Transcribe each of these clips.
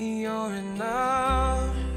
You're enough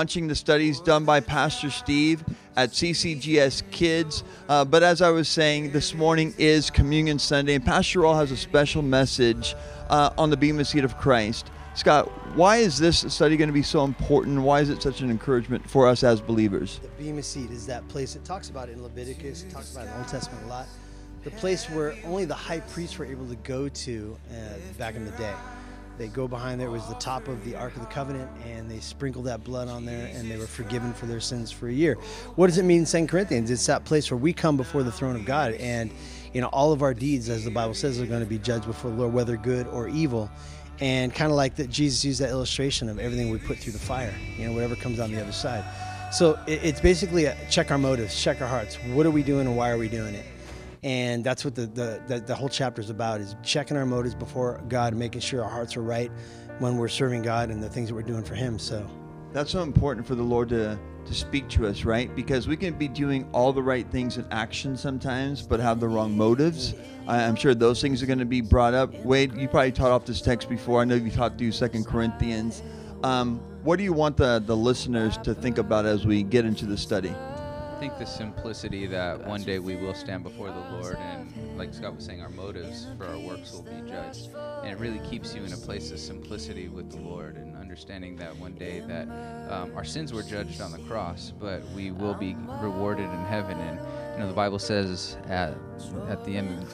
watching the studies done by Pastor Steve at CCGS Kids. Uh, but as I was saying, this morning is Communion Sunday, and Pastor Rawl has a special message uh, on the Bema Seat of Christ. Scott, why is this study going to be so important? Why is it such an encouragement for us as believers? The Bema Seat is that place. It talks about it in Leviticus. It talks about it in the Old Testament a lot. The place where only the high priests were able to go to uh, back in the day. They go behind there. It was the top of the Ark of the Covenant, and they sprinkled that blood on there, and they were forgiven for their sins for a year. What does it mean in 2 Corinthians? It's that place where we come before the throne of God, and you know all of our deeds, as the Bible says, are going to be judged before the Lord, whether good or evil. And kind of like that, Jesus used that illustration of everything we put through the fire. You know, whatever comes on the other side. So it's basically check our motives, check our hearts. What are we doing, and why are we doing it? And that's what the, the, the, the whole chapter is about is checking our motives before god making sure our hearts are right when we're serving god and the things that we're doing for him so That's so important for the Lord to, to speak to us, right? Because we can be doing all the right things in action sometimes, but have the wrong motives. I'm sure those things are going to be brought up. Wade, you probably taught off this text before. I know you taught through Second Corinthians. Um, what do you want the, the listeners to think about as we get into the study? I think the simplicity that one day we will stand before the Lord, and like Scott was saying, our motives for our works will be judged. And it really keeps you in a place of simplicity with the Lord and understanding that one day that um, our sins were judged on the cross, but we will be rewarded in heaven. And you know, the Bible says at at the end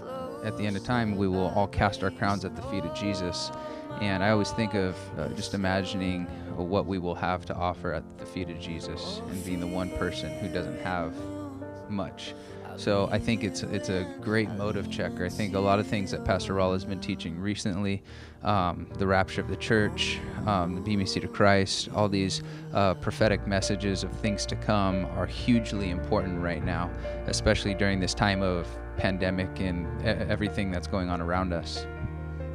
at the end of time, we will all cast our crowns at the feet of Jesus. And I always think of uh, just imagining uh, what we will have to offer at the feet of Jesus and being the one person who doesn't have much. So I think it's it's a great motive checker. I think a lot of things that Pastor Rawl has been teaching recently, um, the rapture of the church, um, the Bema Seat of Christ, all these uh, prophetic messages of things to come are hugely important right now, especially during this time of pandemic and everything that's going on around us.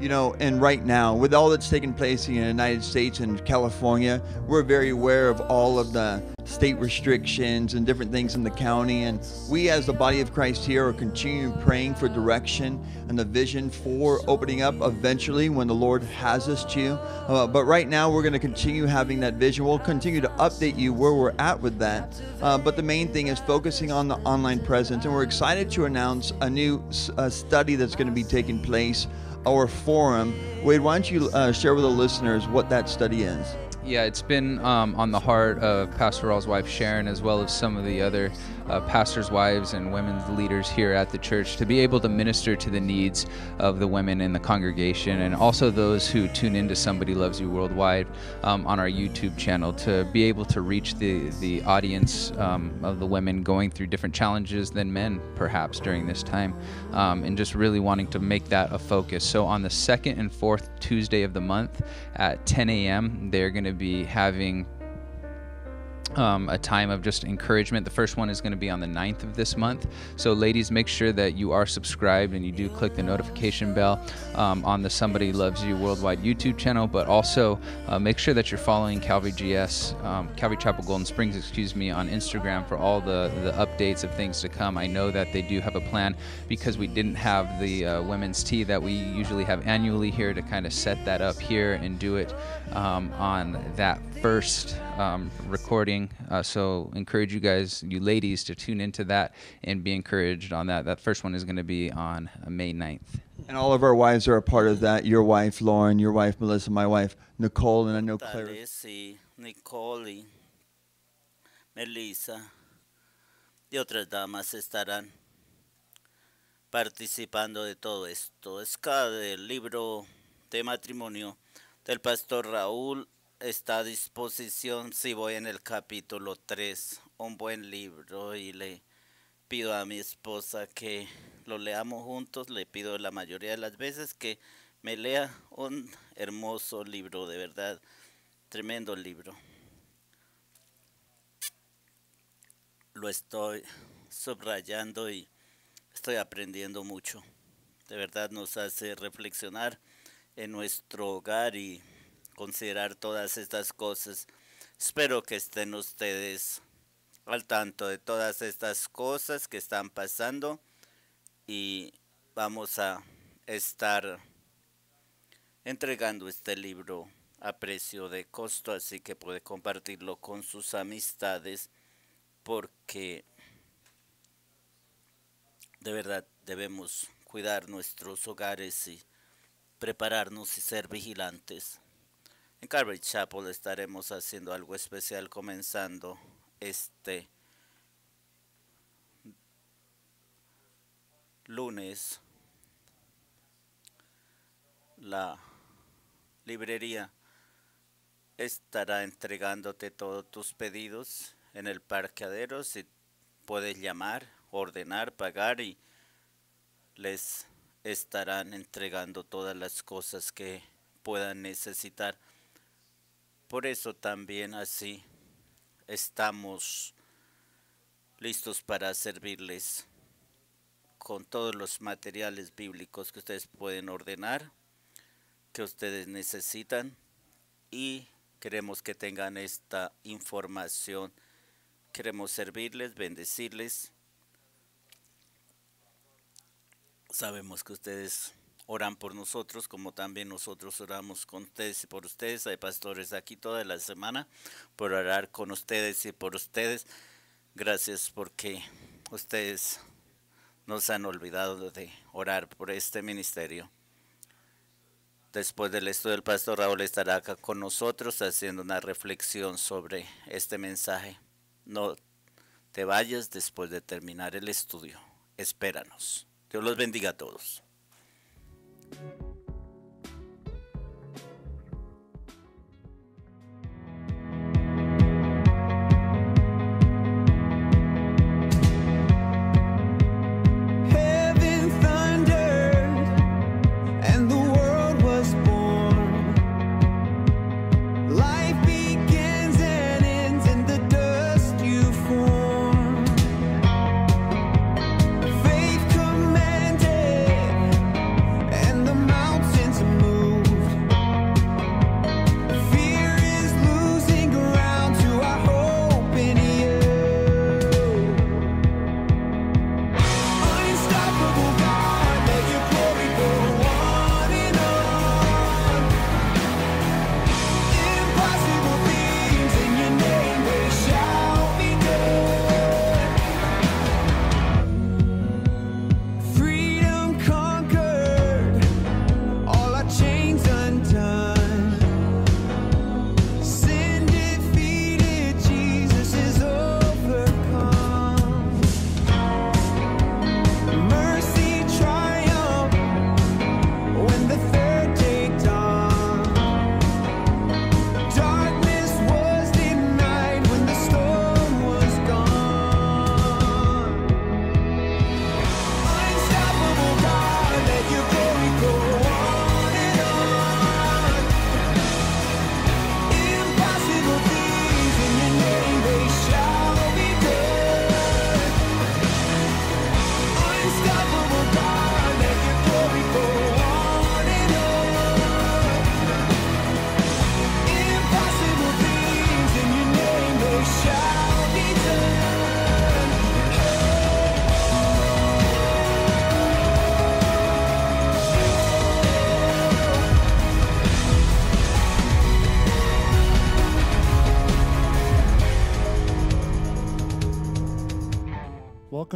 You know, and right now, with all that's taking place in the United States and California, we're very aware of all of the state restrictions and different things in the county. And we, as the body of Christ here, are continuing praying for direction and the vision for opening up eventually when the Lord has us to. Uh, but right now, we're going to continue having that vision. We'll continue to update you where we're at with that. Uh, but the main thing is focusing on the online presence. And we're excited to announce a new uh, study that's going to be taking place our forum. Wade, why don't you uh, share with the listeners what that study is? Yeah, it's been um, on the heart of Pastor Rawl's wife Sharon, as well as some of the other uh, pastors' wives and women's leaders here at the church, to be able to minister to the needs of the women in the congregation and also those who tune into Somebody Loves You Worldwide um, on our YouTube channel, to be able to reach the the audience um, of the women going through different challenges than men, perhaps during this time, um, and just really wanting to make that a focus. So on the second and fourth Tuesday of the month at 10 a.m., they're going to be having um, a time of just encouragement. The first one is going to be on the 9th of this month. So, ladies, make sure that you are subscribed and you do click the notification bell um, on the Somebody Loves You Worldwide YouTube channel, but also uh, make sure that you're following Calvary GS, um, Calvary Chapel Golden Springs, excuse me, on Instagram for all the, the updates of things to come. I know that they do have a plan because we didn't have the uh, women's tea that we usually have annually here to kind of set that up here and do it um, on that first um, recording. Uh, so encourage you guys, you ladies, to tune into that and be encouraged on that. That first one is going to be on uh, May 9th. And all of our wives are a part of that. Your wife, Lauren, your wife, Melissa, my wife, Nicole, and I know Claire. Tales y Nicole Melissa y otras damas estarán participando de todo esto. Es cada del libro de matrimonio del pastor Raúl está a disposición si voy en el capítulo 3, un buen libro y le pido a mi esposa que lo leamos juntos, le pido la mayoría de las veces que me lea un hermoso libro, de verdad, tremendo libro. Lo estoy subrayando y estoy aprendiendo mucho. De verdad nos hace reflexionar en nuestro hogar y considerar todas estas cosas. Espero que estén ustedes al tanto de todas estas cosas que están pasando y vamos a estar entregando este libro a precio de costo, así que puede compartirlo con sus amistades porque de verdad debemos cuidar nuestros hogares y prepararnos y ser vigilantes. En Calvary Chapel estaremos haciendo algo especial comenzando este lunes. La librería estará entregándote todos tus pedidos en el parqueadero si puedes llamar, ordenar, pagar y les estarán entregando todas las cosas que puedan necesitar. Por eso también así estamos listos para servirles con todos los materiales bíblicos que ustedes pueden ordenar, que ustedes necesitan y queremos que tengan esta información. Queremos servirles, bendecirles. Sabemos que ustedes oran por nosotros, como también nosotros oramos con ustedes y por ustedes. Hay pastores aquí toda la semana por orar con ustedes y por ustedes. Gracias porque ustedes nos han olvidado de orar por este ministerio. Después del estudio, el pastor Raúl estará acá con nosotros haciendo una reflexión sobre este mensaje. No te vayas después de terminar el estudio. Espéranos. Dios los bendiga a todos. Thank you.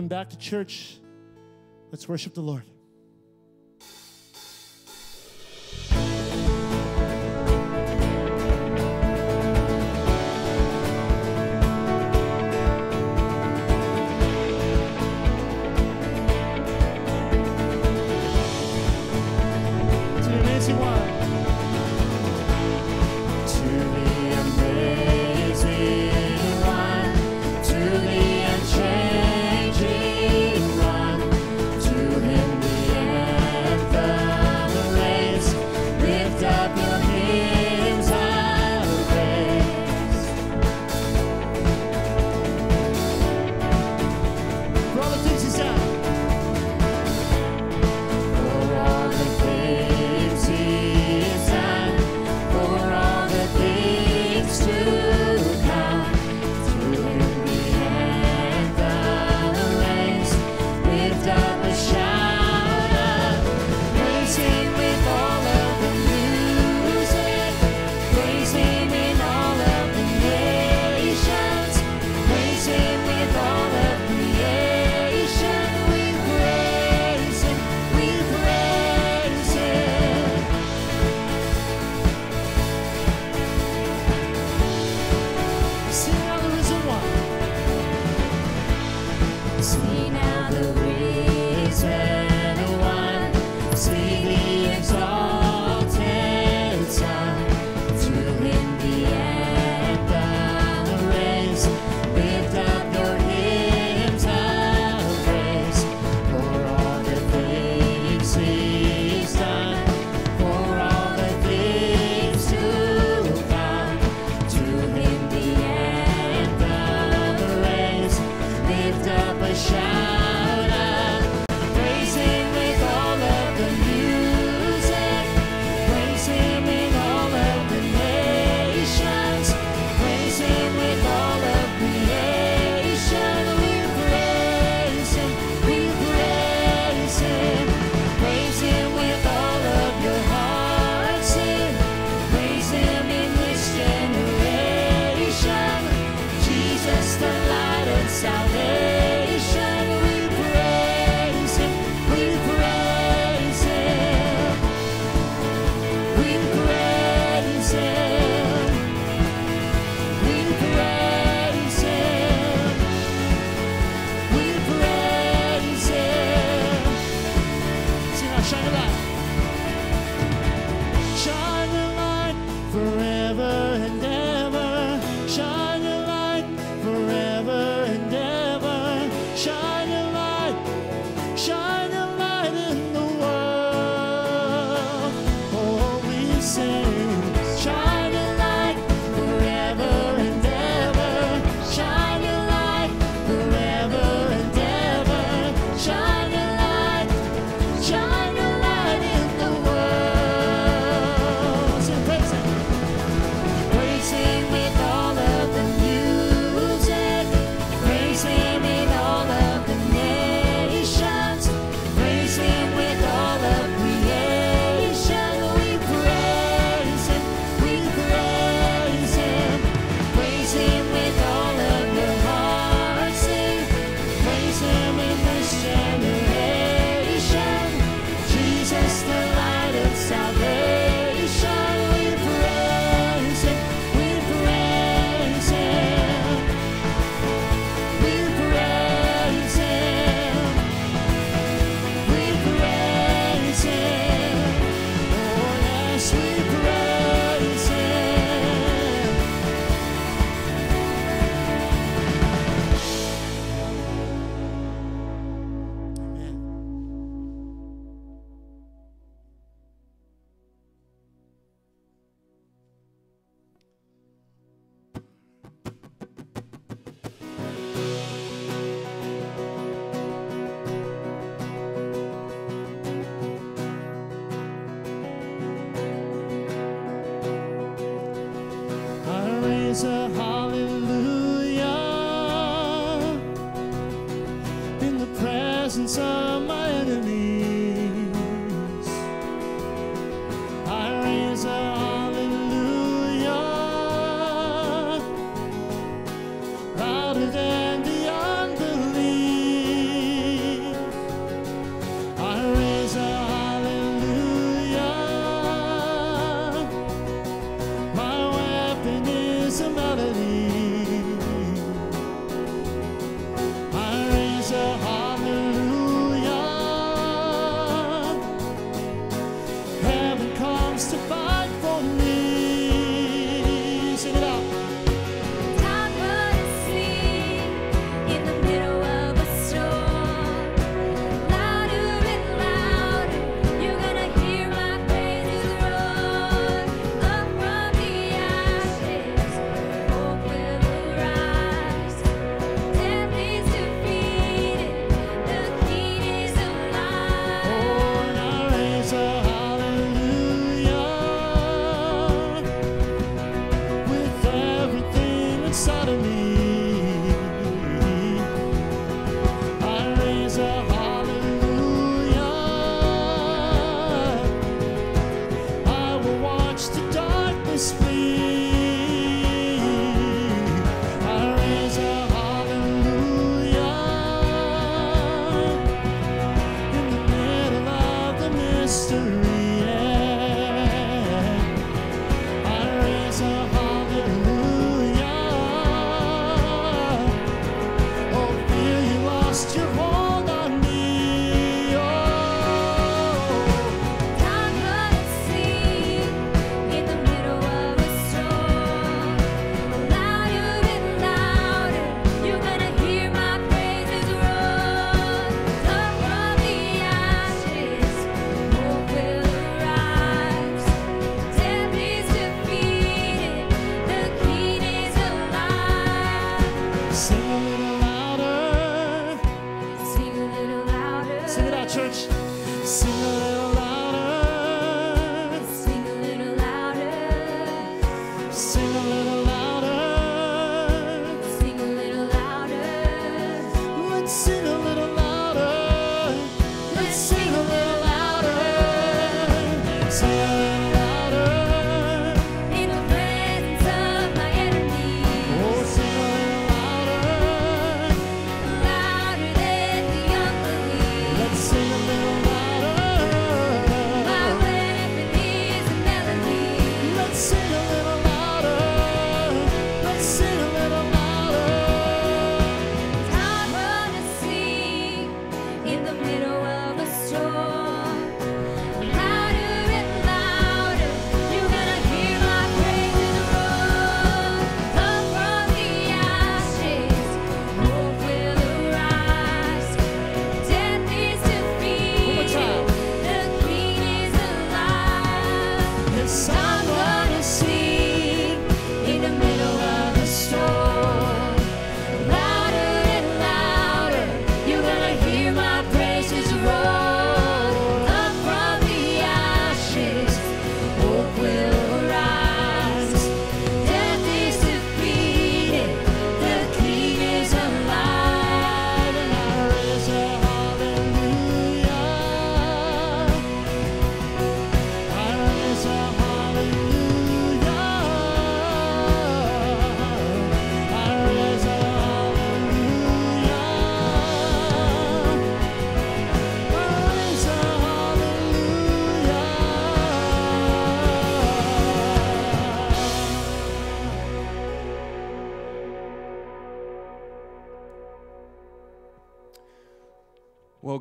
Back to church. Let's worship the Lord.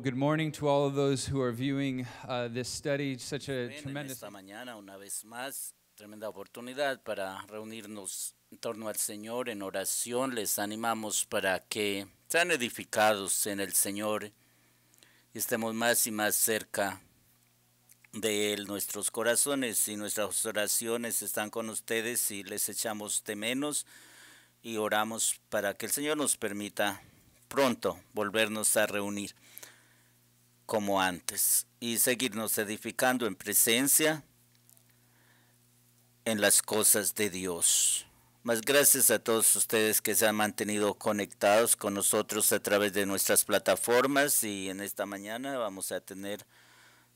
good morning to all of those who are viewing uh, this study. Such a tremendous. Esta mañana, una vez más, tremenda oportunidad para reunirnos en torno al Señor en oración. Les animamos para que sean edificados en el Señor y estemos más y más cerca de Él. Nuestros corazones y nuestras oraciones están con ustedes y les echamos de menos y oramos para que el Señor nos permita pronto volvernos a reunir como antes y seguirnos edificando en presencia en las cosas de Dios. Más gracias a todos ustedes que se han mantenido conectados con nosotros a través de nuestras plataformas y en esta mañana vamos a tener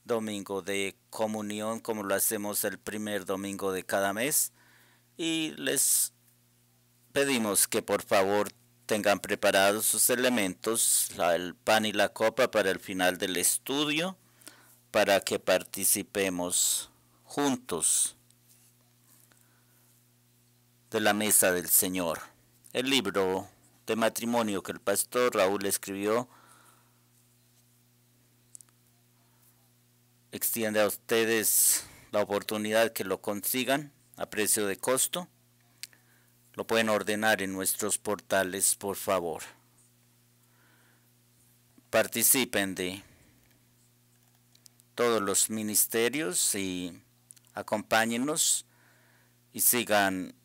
domingo de comunión como lo hacemos el primer domingo de cada mes y les pedimos que por favor tengan preparados sus elementos, el pan y la copa para el final del estudio para que participemos juntos de la mesa del Señor. El libro de matrimonio que el pastor Raúl escribió extiende a ustedes la oportunidad que lo consigan a precio de costo. Lo pueden ordenar en nuestros portales, por favor. Participen de todos los ministerios y acompáñenos y sigan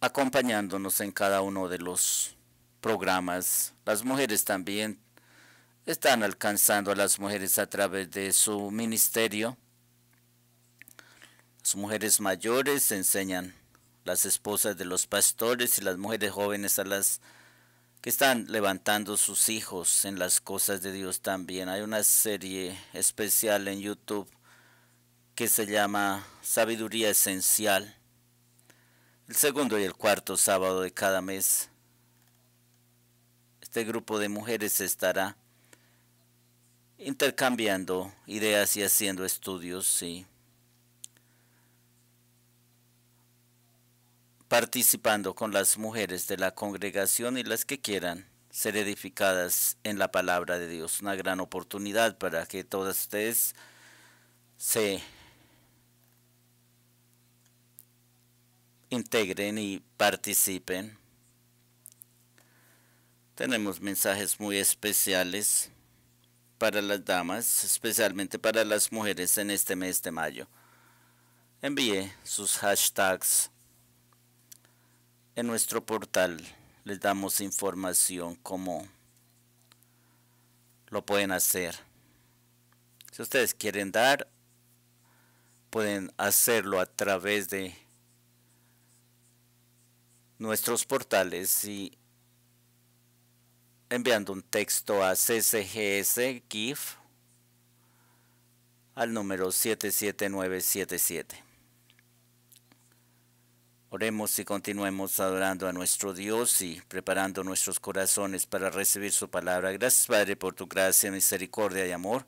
acompañándonos en cada uno de los programas. Las mujeres también están alcanzando a las mujeres a través de su ministerio. Las mujeres mayores enseñan las esposas de los pastores y las mujeres jóvenes a las que están levantando sus hijos en las cosas de Dios también. Hay una serie especial en YouTube que se llama Sabiduría Esencial. El segundo y el cuarto sábado de cada mes, este grupo de mujeres estará intercambiando ideas y haciendo estudios y participando con las mujeres de la congregación y las que quieran ser edificadas en la palabra de Dios. Una gran oportunidad para que todas ustedes se integren y participen. Tenemos mensajes muy especiales para las damas, especialmente para las mujeres en este mes de mayo. Envíe sus hashtags en nuestro portal. Les damos información cómo lo pueden hacer. Si ustedes quieren dar, pueden hacerlo a través de nuestros portales y enviando un texto a CCGS GIF al número 77977. Oremos y continuemos adorando a nuestro Dios y preparando nuestros corazones para recibir su palabra. Gracias Padre por tu gracia, misericordia y amor.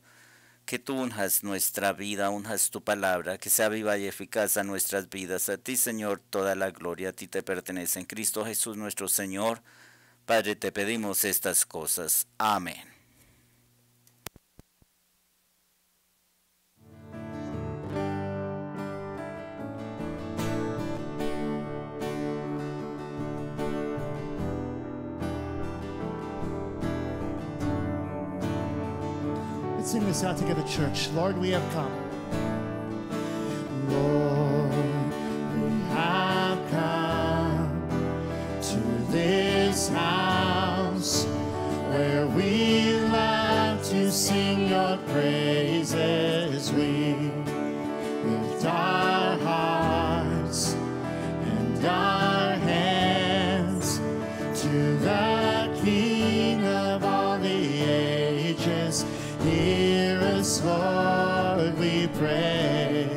Que tú unjas nuestra vida, unjas tu palabra, que sea viva y eficaz a nuestras vidas. A ti, Señor, toda la gloria a ti te pertenece. En Cristo Jesús nuestro Señor. Padre, te pedimos estas cosas. Amén. Sing this out together, church. Lord, we have come. Lord, Hear us, Lord, we pray.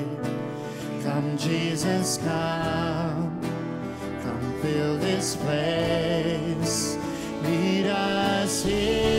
Come, Jesus, come. Come fill this place. Meet us here.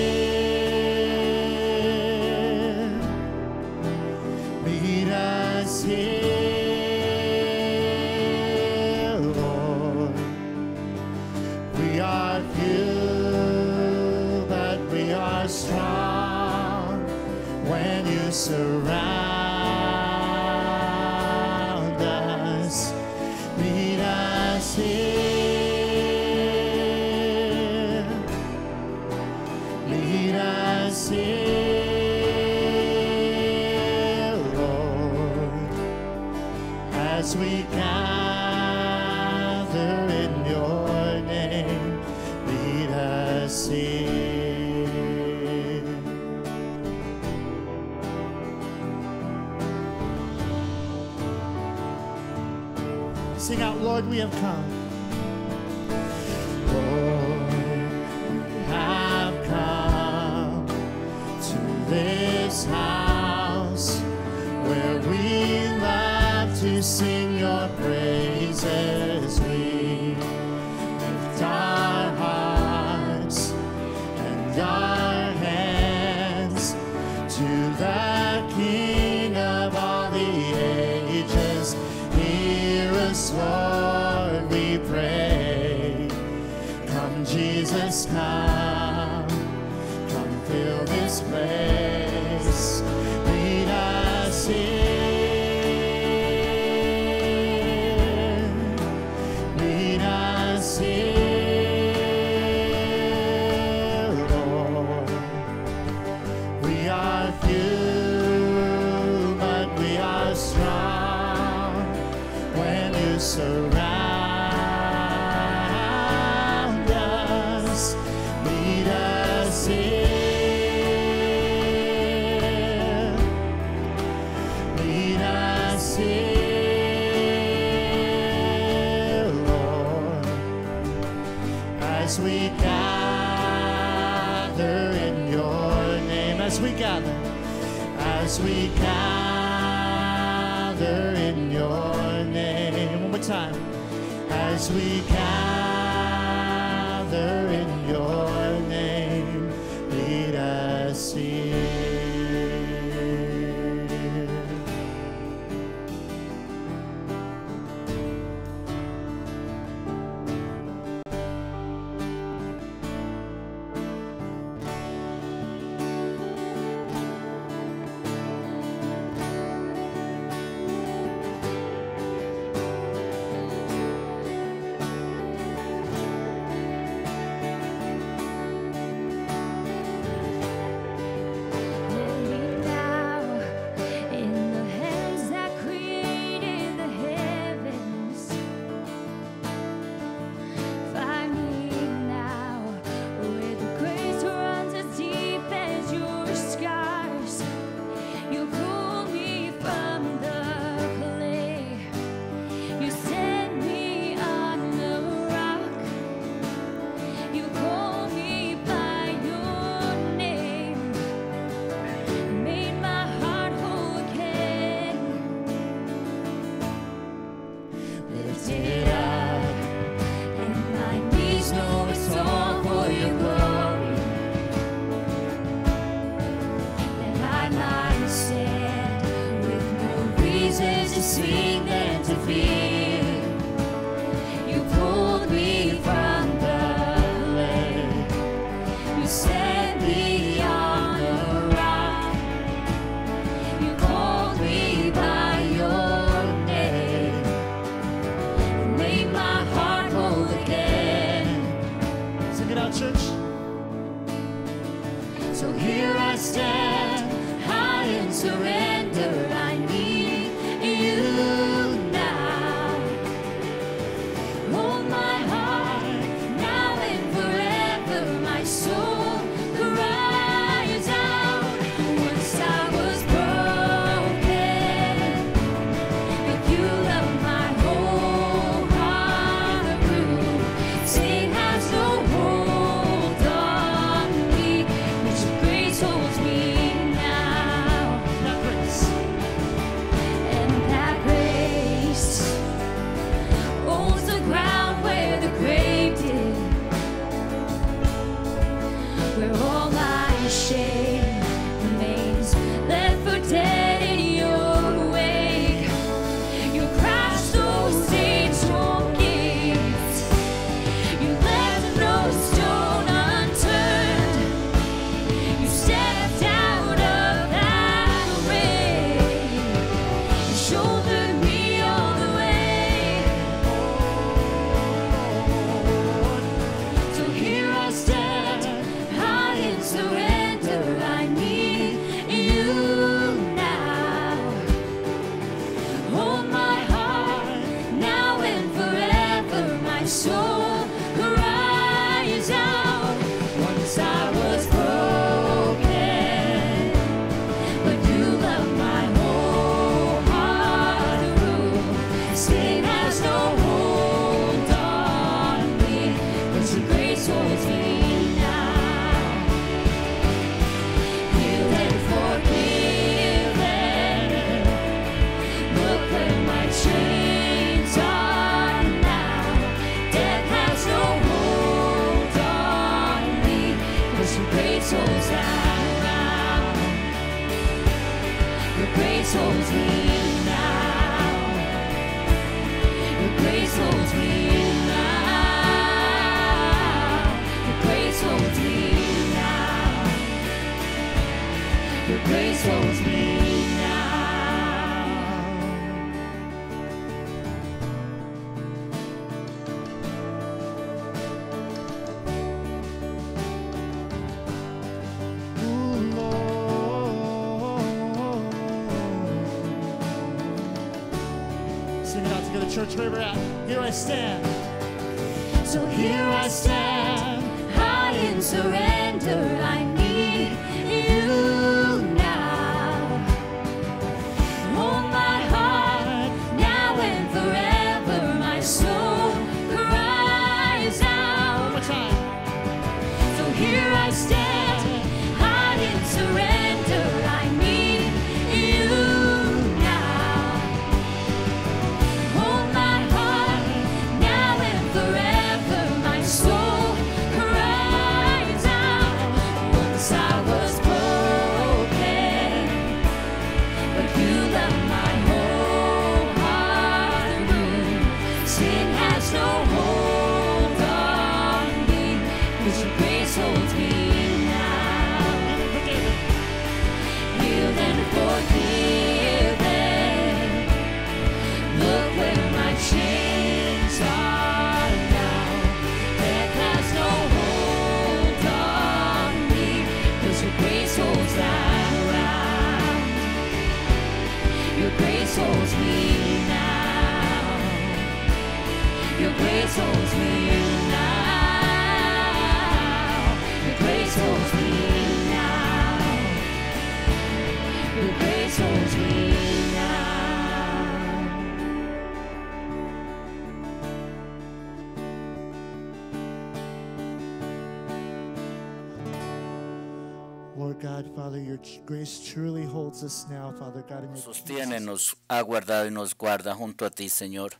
Sostiene, nos ha guardado y nos guarda junto a ti, Señor.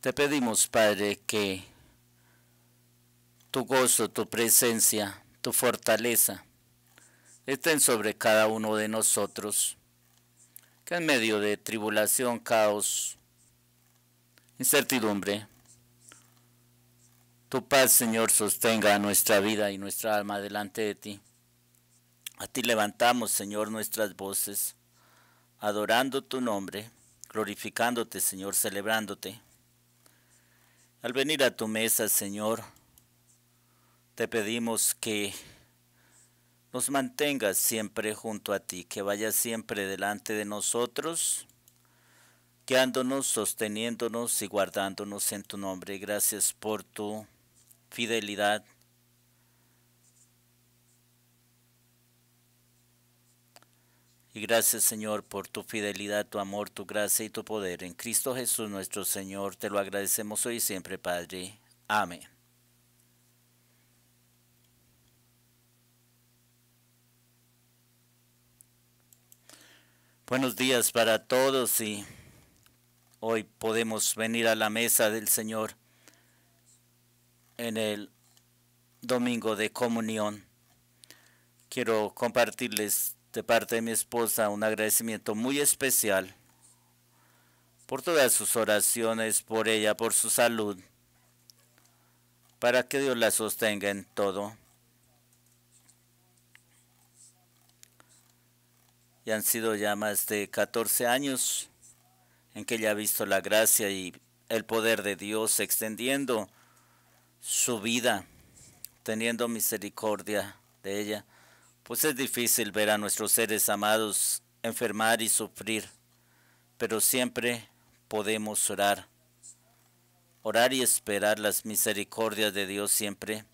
Te pedimos, Padre, que tu gozo, tu presencia, tu fortaleza estén sobre cada uno de nosotros. Que en medio de tribulación, caos, incertidumbre, tu paz, Señor, sostenga nuestra vida y nuestra alma delante de ti. A ti levantamos, Señor, nuestras voces adorando tu nombre, glorificándote, Señor, celebrándote. Al venir a tu mesa, Señor, te pedimos que nos mantengas siempre junto a ti, que vayas siempre delante de nosotros, guiándonos, sosteniéndonos y guardándonos en tu nombre. Gracias por tu fidelidad. Y gracias Señor por tu fidelidad, tu amor, tu gracia y tu poder. En Cristo Jesús nuestro Señor, te lo agradecemos hoy y siempre, Padre. Amén. Buenos días para todos y hoy podemos venir a la mesa del Señor en el domingo de comunión. Quiero compartirles de parte de mi esposa un agradecimiento muy especial por todas sus oraciones, por ella, por su salud, para que Dios la sostenga en todo. Y han sido ya más de 14 años en que ella ha visto la gracia y el poder de Dios extendiendo su vida, teniendo misericordia de ella. Pues es difícil ver a nuestros seres amados enfermar y sufrir, pero siempre podemos orar. Orar y esperar las misericordias de Dios siempre.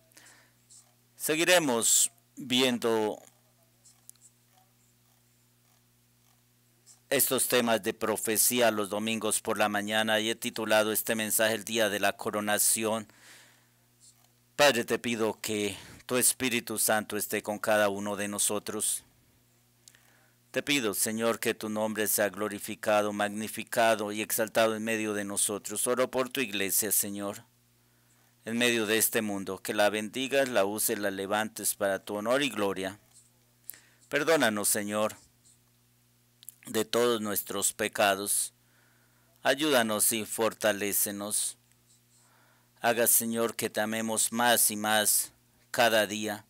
Seguiremos viendo estos temas de profecía los domingos por la mañana y he titulado este mensaje el día de la coronación. Padre, te pido que tu Espíritu Santo esté con cada uno de nosotros. Te pido, Señor, que tu nombre sea glorificado, magnificado y exaltado en medio de nosotros. Oro por tu iglesia, Señor, en medio de este mundo, que la bendigas, la uses, la levantes para tu honor y gloria. Perdónanos, Señor, de todos nuestros pecados. Ayúdanos y fortalécenos. Haga, Señor, que te amemos más y más cada día.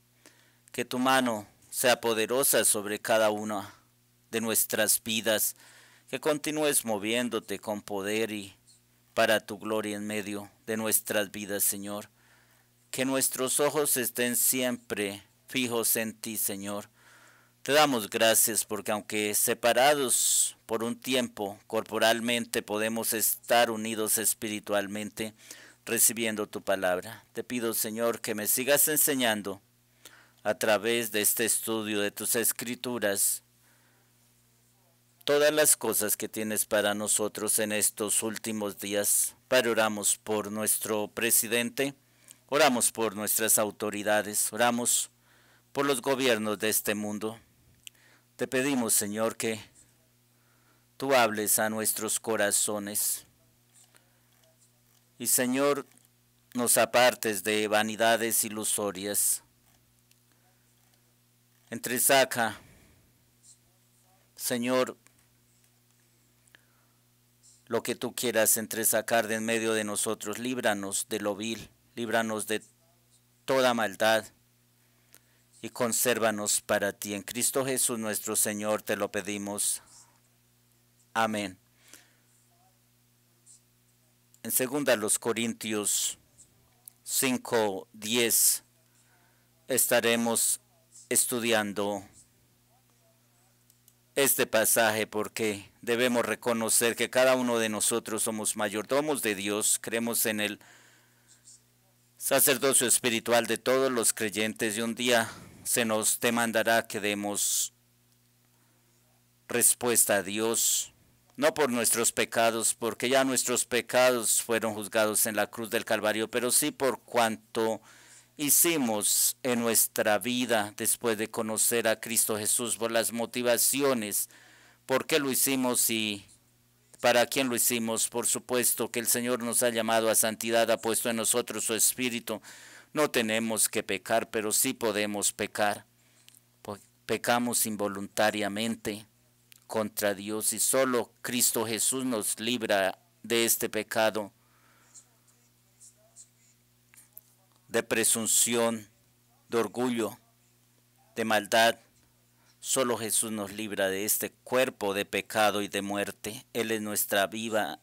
Que tu mano sea poderosa sobre cada una de nuestras vidas. Que continúes moviéndote con poder y para tu gloria en medio de nuestras vidas, Señor. Que nuestros ojos estén siempre fijos en ti, Señor. Te damos gracias porque aunque separados por un tiempo corporalmente, podemos estar unidos espiritualmente recibiendo tu palabra. Te pido, Señor, que me sigas enseñando a través de este estudio de tus escrituras todas las cosas que tienes para nosotros en estos últimos días. Padre, oramos por nuestro presidente, oramos por nuestras autoridades, oramos por los gobiernos de este mundo. Te pedimos, Señor, que tú hables a nuestros corazones. Y, Señor, nos apartes de vanidades ilusorias. Entresaca, Señor, lo que tú quieras entresacar de en medio de nosotros. Líbranos de lo vil, líbranos de toda maldad y consérvanos para ti. En Cristo Jesús nuestro Señor te lo pedimos. Amén. En segunda los Corintios 5, 10 estaremos estudiando este pasaje porque debemos reconocer que cada uno de nosotros somos mayordomos de Dios, creemos en el sacerdocio espiritual de todos los creyentes y un día se nos demandará que demos respuesta a Dios, no por nuestros pecados, porque ya nuestros pecados fueron juzgados en la cruz del Calvario, pero sí por cuanto hicimos en nuestra vida después de conocer a Cristo Jesús, por las motivaciones, por qué lo hicimos y para quién lo hicimos. Por supuesto que el Señor nos ha llamado a santidad, ha puesto en nosotros su Espíritu. No tenemos que pecar, pero sí podemos pecar. Pecamos involuntariamente contra Dios y solo Cristo Jesús nos libra de este pecado de presunción, de orgullo, de maldad. Solo Jesús nos libra de este cuerpo de pecado y de muerte. Él es nuestra viva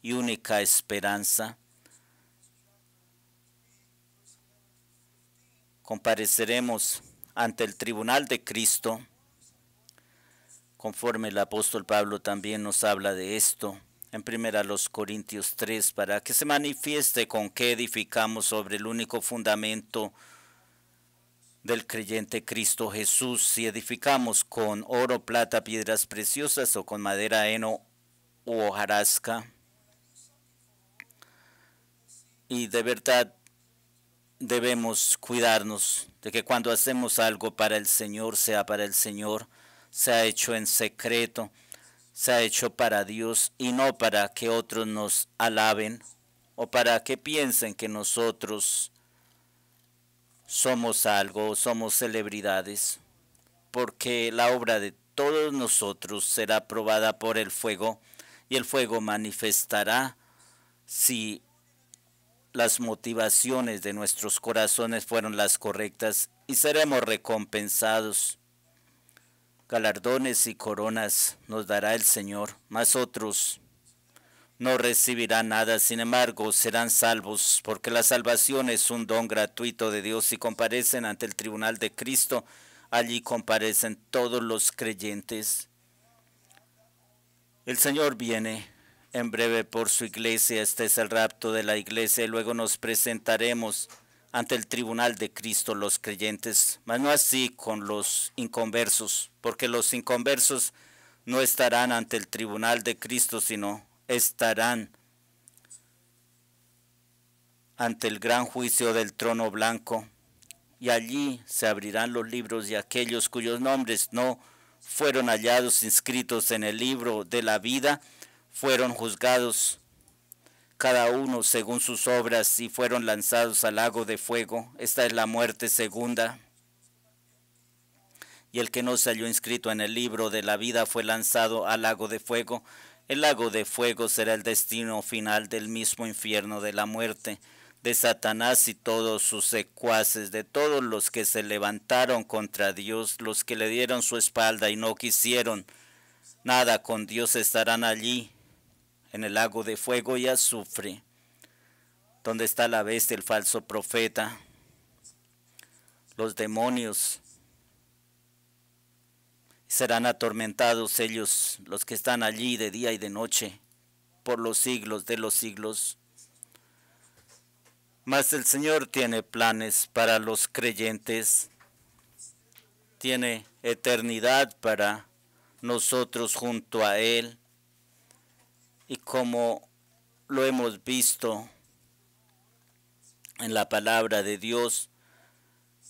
y única esperanza. Compareceremos ante el tribunal de Cristo, conforme el apóstol Pablo también nos habla de esto en primera los Corintios 3 para que se manifieste con qué edificamos sobre el único fundamento del creyente Cristo Jesús, si edificamos con oro, plata, piedras preciosas o con madera, heno u hojarasca. Y de verdad debemos cuidarnos de que cuando hacemos algo para el Señor, sea para el Señor, sea hecho en secreto, se ha hecho para Dios y no para que otros nos alaben o para que piensen que nosotros somos algo, somos celebridades, porque la obra de todos nosotros será probada por el fuego y el fuego manifestará si las motivaciones de nuestros corazones fueron las correctas y seremos recompensados galardones y coronas nos dará el Señor, mas otros no recibirán nada, sin embargo serán salvos, porque la salvación es un don gratuito de Dios y comparecen ante el tribunal de Cristo, allí comparecen todos los creyentes. El Señor viene en breve por su iglesia, este es el rapto de la iglesia, y luego nos presentaremos ante el tribunal de Cristo los creyentes, mas no así con los inconversos, porque los inconversos no estarán ante el tribunal de Cristo, sino estarán ante el gran juicio del trono blanco, y allí se abrirán los libros de aquellos cuyos nombres no fueron hallados inscritos en el libro de la vida, fueron juzgados cada uno según sus obras y fueron lanzados al lago de fuego. Esta es la muerte segunda. y el que no se halló inscrito en el libro de la vida fue lanzado al lago de fuego. El lago de fuego será el destino final del mismo infierno de la muerte, de Satanás y todos sus secuaces, de todos los que se levantaron contra Dios, los que le dieron su espalda y no quisieron nada con Dios estarán allí, en el lago de fuego y azufre, donde está la bestia, el falso profeta, los demonios. Serán atormentados ellos, los que están allí de día y de noche, por los siglos de los siglos. Mas el Señor tiene planes para los creyentes, tiene eternidad para nosotros junto a Él. Y como lo hemos visto en la palabra de Dios,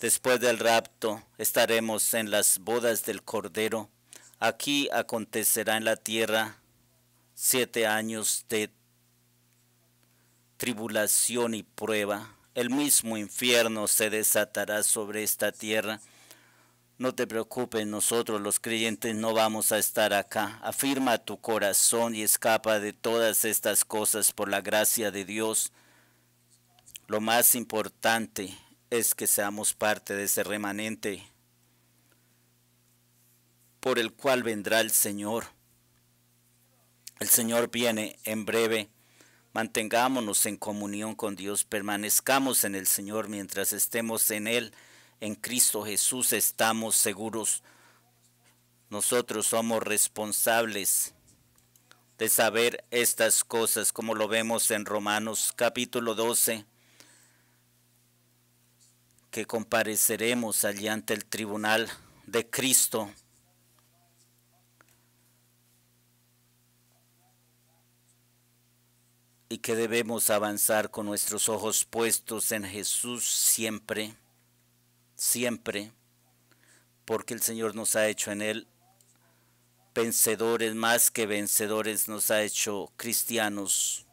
después del rapto estaremos en las bodas del Cordero. Aquí acontecerá en la tierra siete años de tribulación y prueba. El mismo infierno se desatará sobre esta tierra. No te preocupes, nosotros los creyentes no vamos a estar acá. Afirma tu corazón y escapa de todas estas cosas por la gracia de Dios. Lo más importante es que seamos parte de ese remanente por el cual vendrá el Señor. El Señor viene en breve. Mantengámonos en comunión con Dios, permanezcamos en el Señor mientras estemos en Él. En Cristo Jesús estamos seguros. Nosotros somos responsables de saber estas cosas, como lo vemos en Romanos capítulo 12, que compareceremos allí ante el tribunal de Cristo. y que debemos avanzar con nuestros ojos puestos en Jesús siempre, siempre, porque el Señor nos ha hecho en Él vencedores, más que vencedores, nos ha hecho cristianos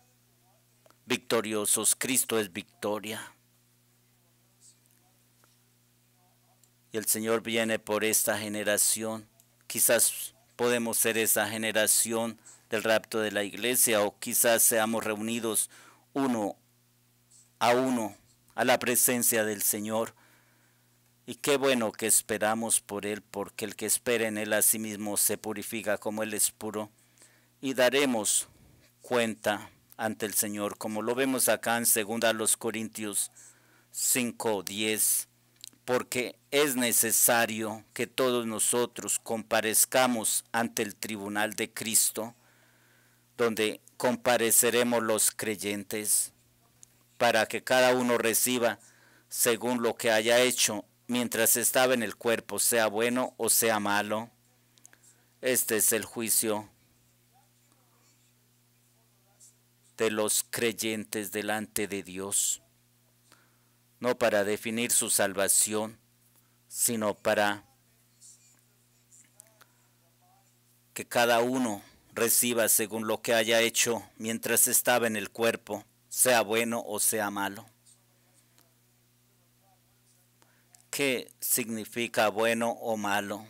victoriosos. Cristo es victoria. Y el Señor viene por esta generación. Quizás podemos ser esa generación del rapto de la iglesia o quizás seamos reunidos uno a uno a la presencia del Señor. Y qué bueno que esperamos por Él, porque el que espera en Él a sí mismo se purifica como Él es puro. Y daremos cuenta ante el Señor, como lo vemos acá en 2 Corintios 5, 10, porque es necesario que todos nosotros comparezcamos ante el tribunal de Cristo donde compareceremos los creyentes para que cada uno reciba según lo que haya hecho mientras estaba en el cuerpo, sea bueno o sea malo. Este es el juicio de los creyentes delante de Dios, no para definir su salvación, sino para que cada uno reciba según lo que haya hecho mientras estaba en el cuerpo, sea bueno o sea malo. ¿Qué significa bueno o malo?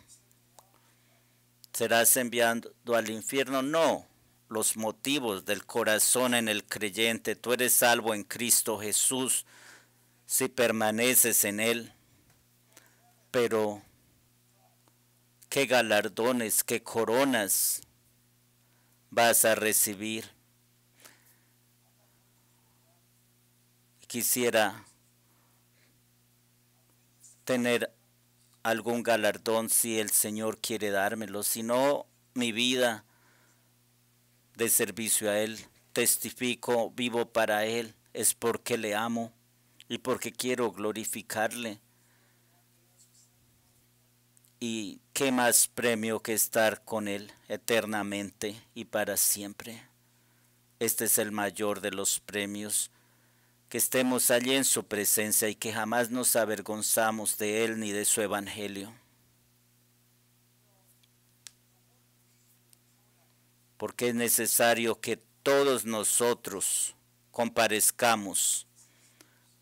¿Serás enviado al infierno? No. Los motivos del corazón en el creyente. Tú eres salvo en Cristo Jesús si permaneces en Él. Pero, ¿qué galardones, qué coronas vas a recibir. Quisiera tener algún galardón si el Señor quiere dármelo, si no, mi vida de servicio a Él, testifico, vivo para Él, es porque le amo y porque quiero glorificarle. Y qué más premio que estar con Él eternamente y para siempre. Este es el mayor de los premios, que estemos allí en su presencia y que jamás nos avergonzamos de Él ni de su Evangelio. Porque es necesario que todos nosotros comparezcamos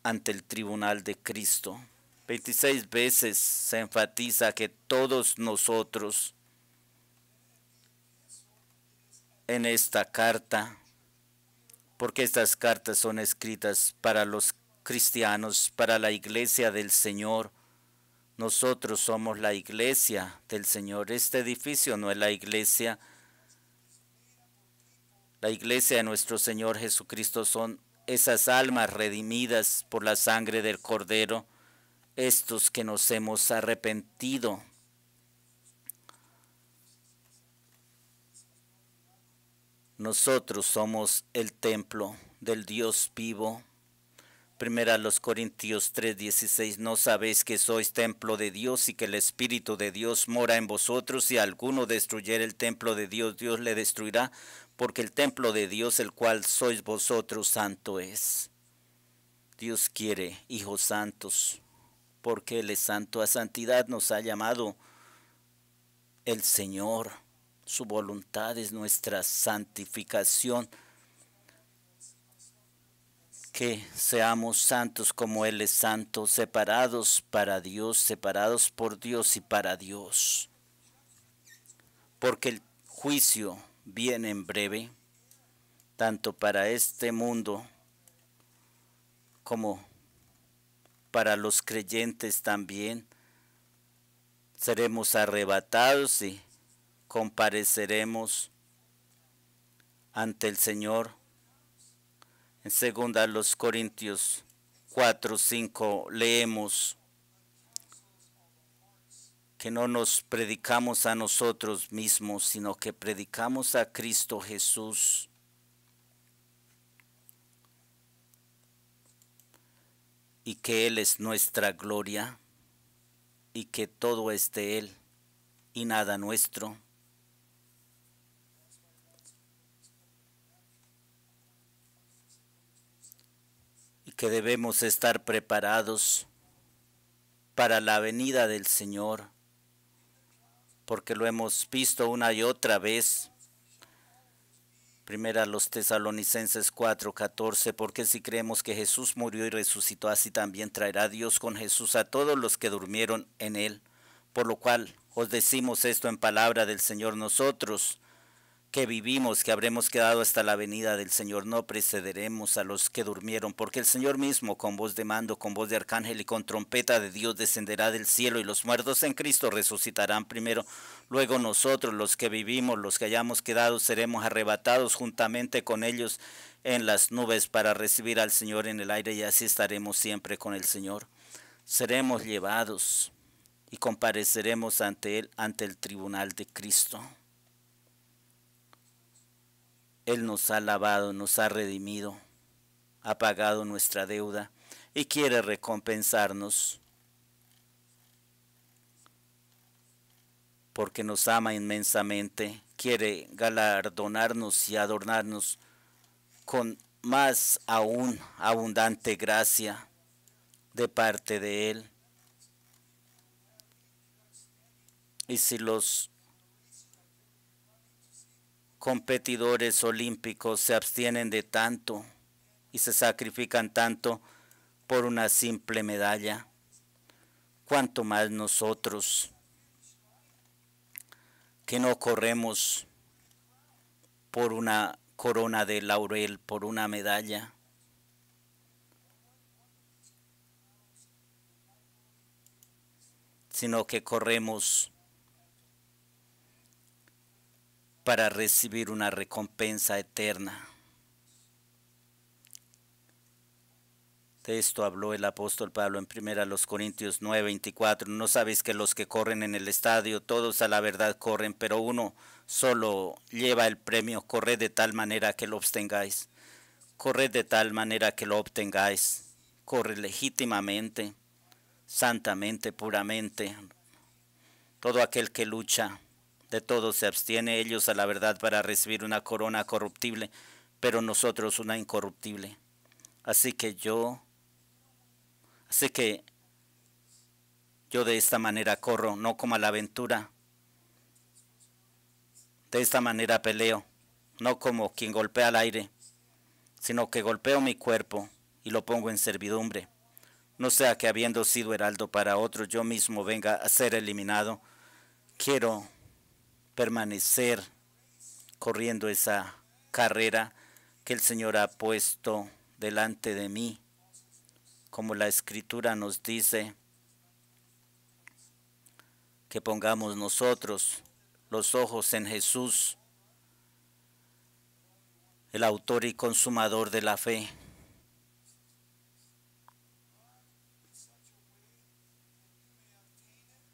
ante el tribunal de Cristo 26 veces se enfatiza que todos nosotros en esta carta, porque estas cartas son escritas para los cristianos, para la iglesia del Señor. Nosotros somos la iglesia del Señor. Este edificio no es la iglesia. La iglesia de nuestro Señor Jesucristo son esas almas redimidas por la sangre del Cordero, estos que nos hemos arrepentido. Nosotros somos el templo del Dios vivo. Primera los Corintios 3:16, no sabéis que sois templo de Dios y que el Espíritu de Dios mora en vosotros. Si alguno destruyere el templo de Dios, Dios le destruirá, porque el templo de Dios, el cual sois vosotros, santo es. Dios quiere hijos santos, porque Él es santo. A santidad nos ha llamado el Señor. Su voluntad es nuestra santificación. Que seamos santos como Él es santo, separados para Dios, separados por Dios y para Dios. Porque el juicio viene en breve, tanto para este mundo como para los creyentes también. Seremos arrebatados y compareceremos ante el Señor. En segunda los Corintios 4, 5 leemos que no nos predicamos a nosotros mismos, sino que predicamos a Cristo Jesús. Y que Él es nuestra gloria y que todo es de Él y nada nuestro. Que debemos estar preparados para la venida del Señor porque lo hemos visto una y otra vez. Primera los tesalonicenses 4:14, porque si creemos que Jesús murió y resucitó, así también traerá Dios con Jesús a todos los que durmieron en él. Por lo cual os decimos esto en palabra del Señor nosotros, que vivimos, que habremos quedado hasta la venida del Señor, no precederemos a los que durmieron, porque el Señor mismo con voz de mando, con voz de arcángel y con trompeta de Dios descenderá del cielo y los muertos en Cristo resucitarán primero. Luego nosotros, los que vivimos, los que hayamos quedado, seremos arrebatados juntamente con ellos en las nubes para recibir al Señor en el aire y así estaremos siempre con el Señor. Seremos llevados y compareceremos ante Él, ante el tribunal de Cristo. Él nos ha lavado, nos ha redimido, ha pagado nuestra deuda y quiere recompensarnos porque nos ama inmensamente, quiere galardonarnos y adornarnos con más aún abundante gracia de parte de Él. Y si los competidores olímpicos se abstienen de tanto y se sacrifican tanto por una simple medalla, cuanto más nosotros que no corremos por una corona de laurel, por una medalla. sino que corremos para recibir una recompensa eterna. De esto habló el apóstol Pablo en 1 Corintios 9, 24. No sabéis que los que corren en el estadio, todos a la verdad corren, pero uno solo lleva el premio. Corred de tal manera que lo obtengáis. Corred de tal manera que lo obtengáis. Corre legítimamente, santamente, puramente. Todo aquel que lucha de todo se abstiene ellos a la verdad para recibir una corona corruptible, pero nosotros una incorruptible. Así que yo, así que yo de esta manera corro, no como a la aventura. De esta manera peleo, no como quien golpea al aire, sino que golpeo mi cuerpo y lo pongo en servidumbre, no sea que habiendo sido heraldo para otro, yo mismo venga a ser eliminado. Quiero permanecer corriendo esa carrera que el Señor ha puesto delante de mí, como la escritura nos dice, que pongamos nosotros los ojos en Jesús, el autor y consumador de la fe.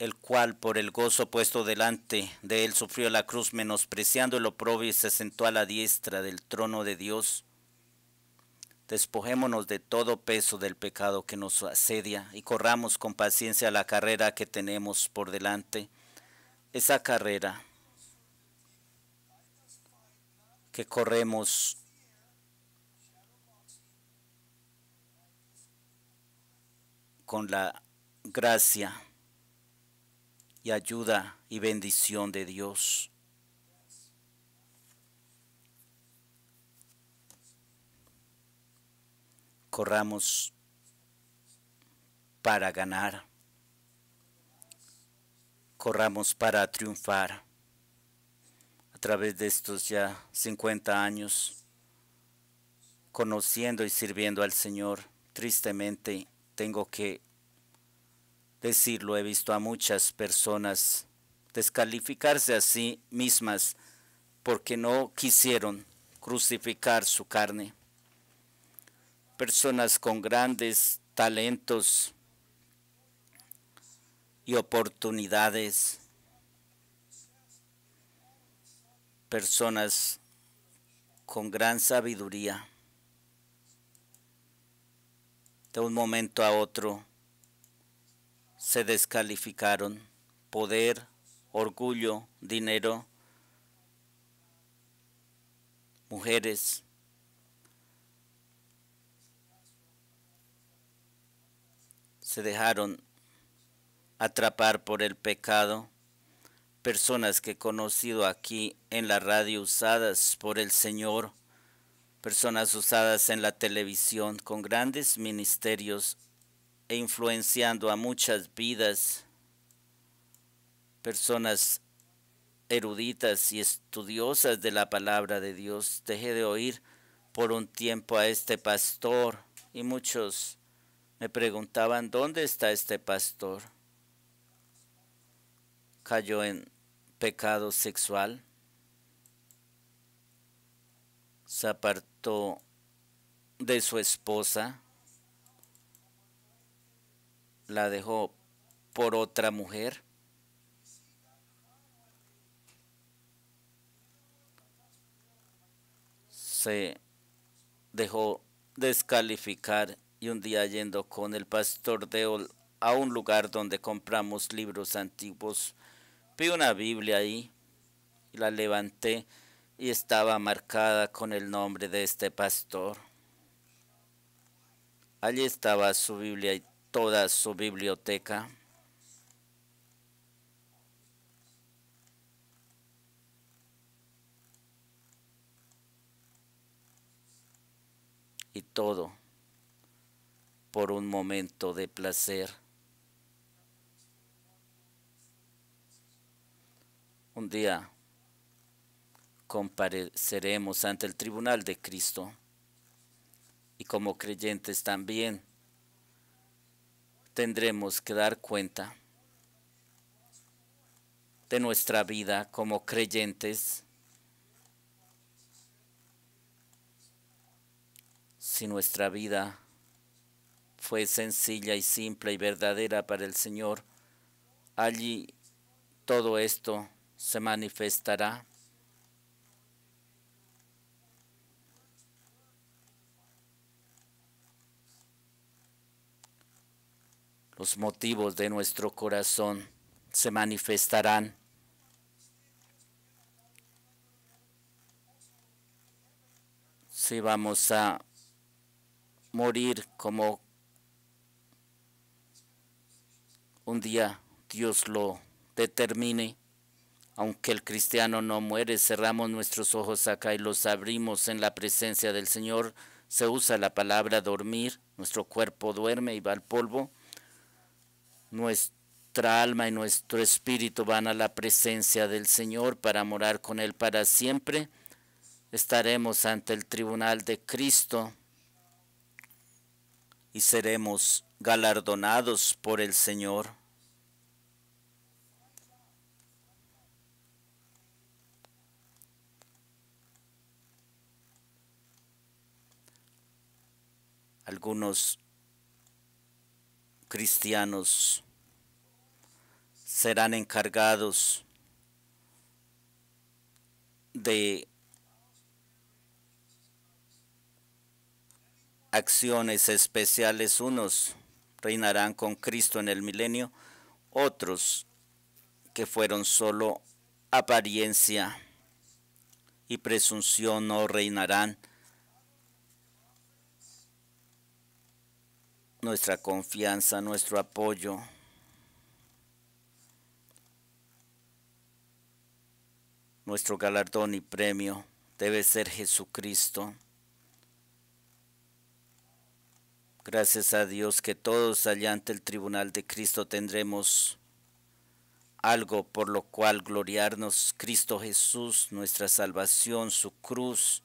El cual por el gozo puesto delante de él sufrió la cruz, menospreciando el oprobio y se sentó a la diestra del trono de Dios. Despojémonos de todo peso del pecado que nos asedia y corramos con paciencia la carrera que tenemos por delante. Esa carrera que corremos con la gracia y ayuda y bendición de Dios. Corramos para ganar. Corramos para triunfar. A través de estos ya 50 años, conociendo y sirviendo al Señor, tristemente tengo que decirlo, he visto a muchas personas descalificarse a sí mismas porque no quisieron crucificar su carne. Personas con grandes talentos y oportunidades. Personas con gran sabiduría. De un momento a otro se descalificaron poder, orgullo, dinero, mujeres. Se dejaron atrapar por el pecado. Personas que he conocido aquí en la radio usadas por el Señor, personas usadas en la televisión con grandes ministerios e influenciando a muchas vidas, personas eruditas y estudiosas de la palabra de Dios. Dejé de oír por un tiempo a este pastor y muchos me preguntaban, ¿dónde está este pastor? Cayó en pecado sexual, se apartó de su esposa, la dejó por otra mujer. Se dejó descalificar y un día yendo con el pastor Deol a un lugar donde compramos libros antiguos, vi una Biblia ahí y la levanté y estaba marcada con el nombre de este pastor. Allí estaba su Biblia y toda su biblioteca. Y todo por un momento de placer. Un día compareceremos ante el tribunal de Cristo y como creyentes también tendremos que dar cuenta de nuestra vida como creyentes. Si nuestra vida fue sencilla y simple y verdadera para el Señor, allí todo esto se manifestará. Los motivos de nuestro corazón se manifestarán. Si vamos a morir como un día Dios lo determine, aunque el cristiano no muere, cerramos nuestros ojos acá y los abrimos en la presencia del Señor. se usa la palabra dormir, nuestro cuerpo duerme y va al polvo, nuestra alma y nuestro espíritu van a la presencia del Señor para morar con Él para siempre, estaremos ante el tribunal de Cristo y seremos galardonados por el Señor. Algunos cristianos serán encargados de acciones especiales. Unos reinarán con Cristo en el milenio, otros que fueron solo apariencia y presunción no reinarán. Nuestra confianza, nuestro apoyo. Nuestro galardón y premio debe ser Jesucristo. Gracias a Dios que todos allá ante el tribunal de Cristo tendremos algo por lo cual gloriarnos. Cristo Jesús, nuestra salvación, su cruz,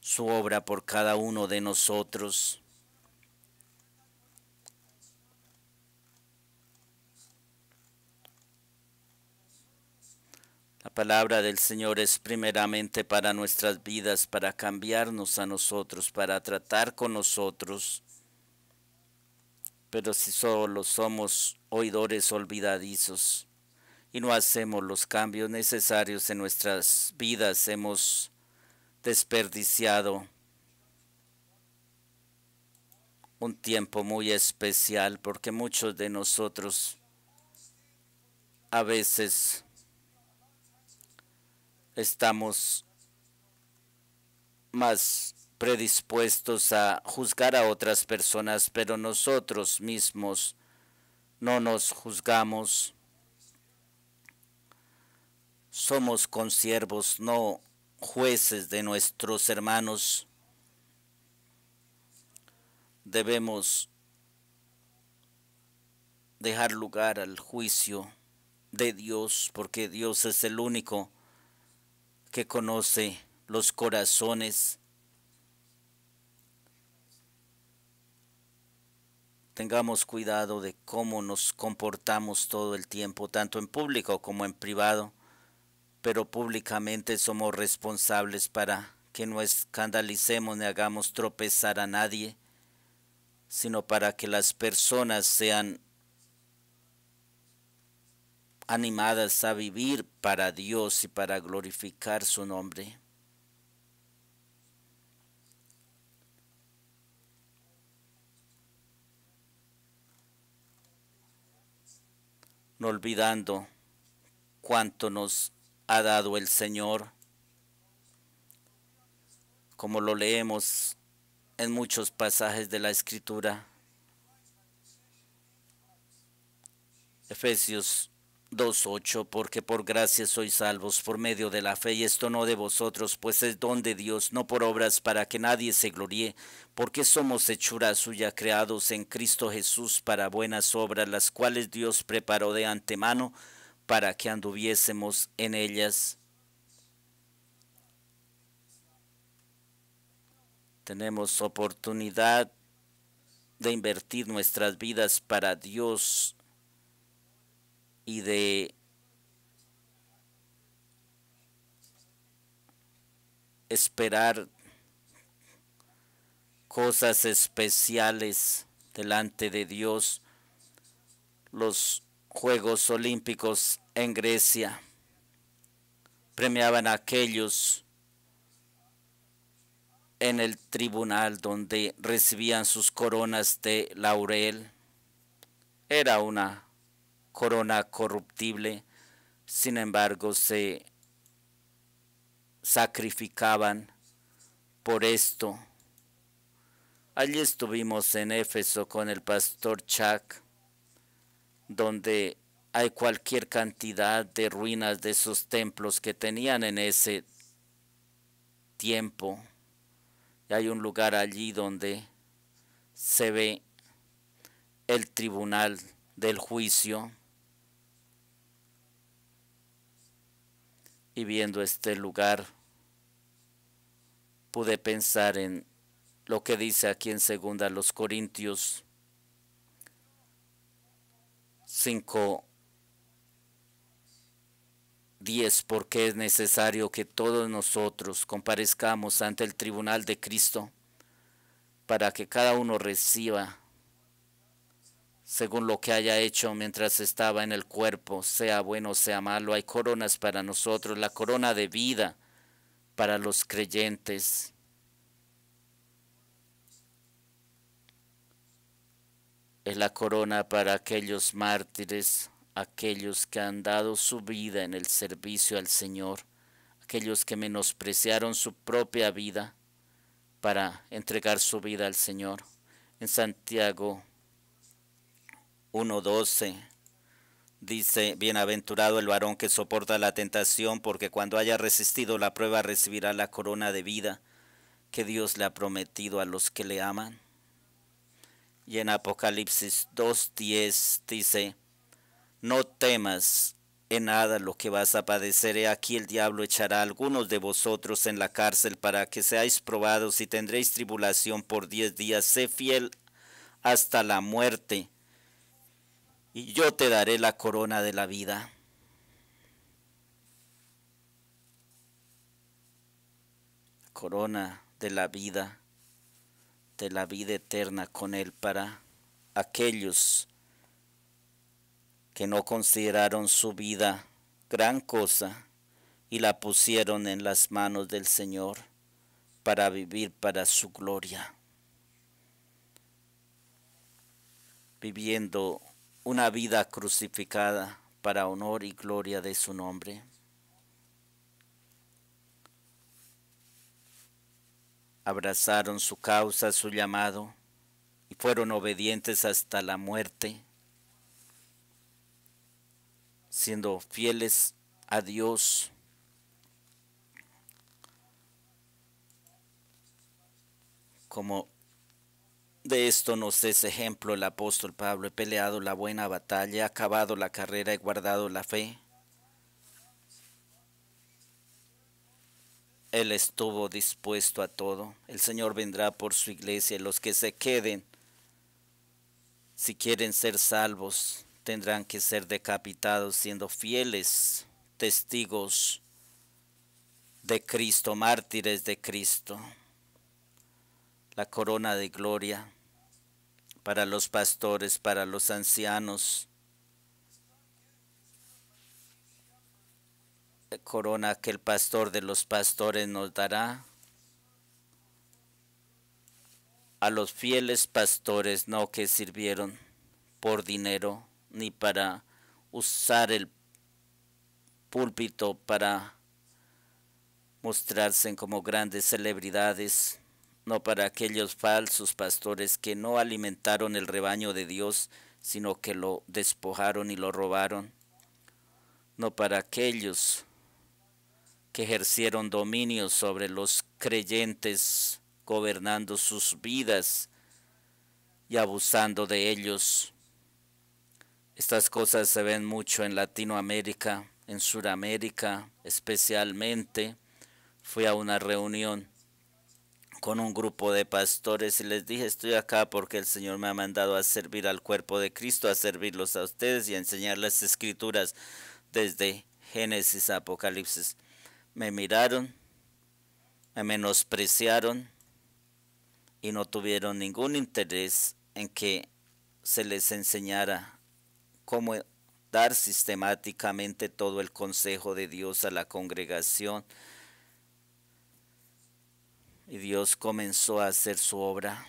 su obra por cada uno de nosotros. La palabra del Señor es primeramente para nuestras vidas, para cambiarnos a nosotros, para tratar con nosotros. Pero si solo somos oidores olvidadizos y no hacemos los cambios necesarios en nuestras vidas, hemos desperdiciado un tiempo muy especial porque muchos de nosotros a veces estamos más predispuestos a juzgar a otras personas, pero nosotros mismos no nos juzgamos. Somos consiervos, no jueces de nuestros hermanos. Debemos dejar lugar al juicio de Dios, porque Dios es el único que conoce los corazones. Tengamos cuidado de cómo nos comportamos todo el tiempo, tanto en público como en privado, pero públicamente somos responsables para que no escandalicemos ni hagamos tropezar a nadie, sino para que las personas sean animadas a vivir para Dios y para glorificar su nombre. No olvidando cuánto nos ha dado el Señor, como lo leemos en muchos pasajes de la Escritura. Efesios 2.8, porque por gracia sois salvos por medio de la fe, y esto no de vosotros, pues es don de Dios, no por obras para que nadie se gloríe, porque somos hechura suya, creados en Cristo Jesús para buenas obras, las cuales Dios preparó de antemano para que anduviésemos en ellas. Tenemos oportunidad de invertir nuestras vidas para Dios y de esperar cosas especiales delante de Dios. Los Juegos Olímpicos en Grecia premiaban a aquellos en el tribunal donde recibían sus coronas de laurel. Era una corona corruptible, sin embargo se sacrificaban por esto. Allí estuvimos en Éfeso con el pastor Chuck, donde hay cualquier cantidad de ruinas de esos templos que tenían en ese tiempo. Y hay un lugar allí donde se ve el tribunal del juicio. Y viendo este lugar, pude pensar en lo que dice aquí en segunda los Corintios 5 10 porque es necesario que todos nosotros comparezcamos ante el tribunal de Cristo para que cada uno reciba según lo que haya hecho mientras estaba en el cuerpo, sea bueno o sea malo. Hay coronas para nosotros, la corona de vida para los creyentes. Es la corona para aquellos mártires, aquellos que han dado su vida en el servicio al Señor, aquellos que menospreciaron su propia vida para entregar su vida al Señor. En Santiago 1.12 dice, bienaventurado el varón que soporta la tentación, porque cuando haya resistido la prueba recibirá la corona de vida que Dios le ha prometido a los que le aman. Y en Apocalipsis 2.10 dice, no temas en nada lo que vas a padecer. He aquí el diablo echará a algunos de vosotros en la cárcel para que seáis probados y tendréis tribulación por diez días. Sé fiel hasta la muerte y yo te daré la corona de la vida. Corona de la vida, de la vida eterna con Él para aquellos que no consideraron su vida gran cosa y la pusieron en las manos del Señor para vivir para su gloria, viviendo una vida crucificada para honor y gloria de su nombre. Abrazaron su causa, su llamado, y fueron obedientes hasta la muerte, siendo fieles a Dios. Como de esto nos es ejemplo el apóstol Pablo. He peleado la buena batalla, he acabado la carrera, he guardado la fe. Él estuvo dispuesto a todo. El Señor vendrá por su iglesia los que se queden, si quieren ser salvos, tendrán que ser decapitados siendo fieles testigos de Cristo, mártires de Cristo la corona de gloria para los pastores, para los ancianos. Corona que el pastor de los pastores nos dará a los fieles pastores, no que sirvieron por dinero ni para usar el púlpito para mostrarse como grandes celebridades, no para aquellos falsos pastores que no alimentaron el rebaño de Dios, sino que lo despojaron y lo robaron, no para aquellos que ejercieron dominio sobre los creyentes, gobernando sus vidas y abusando de ellos. Estas cosas se ven mucho en Latinoamérica, en Sudamérica especialmente. Fui a una reunión con un grupo de pastores y les dije, estoy acá porque el Señor me ha mandado a servir al cuerpo de Cristo, a servirlos a ustedes y a enseñar las escrituras desde Génesis a Apocalipsis. Me miraron, me menospreciaron y no tuvieron ningún interés en que se les enseñara cómo dar sistemáticamente todo el consejo de Dios a la congregación y Dios comenzó a hacer su obra.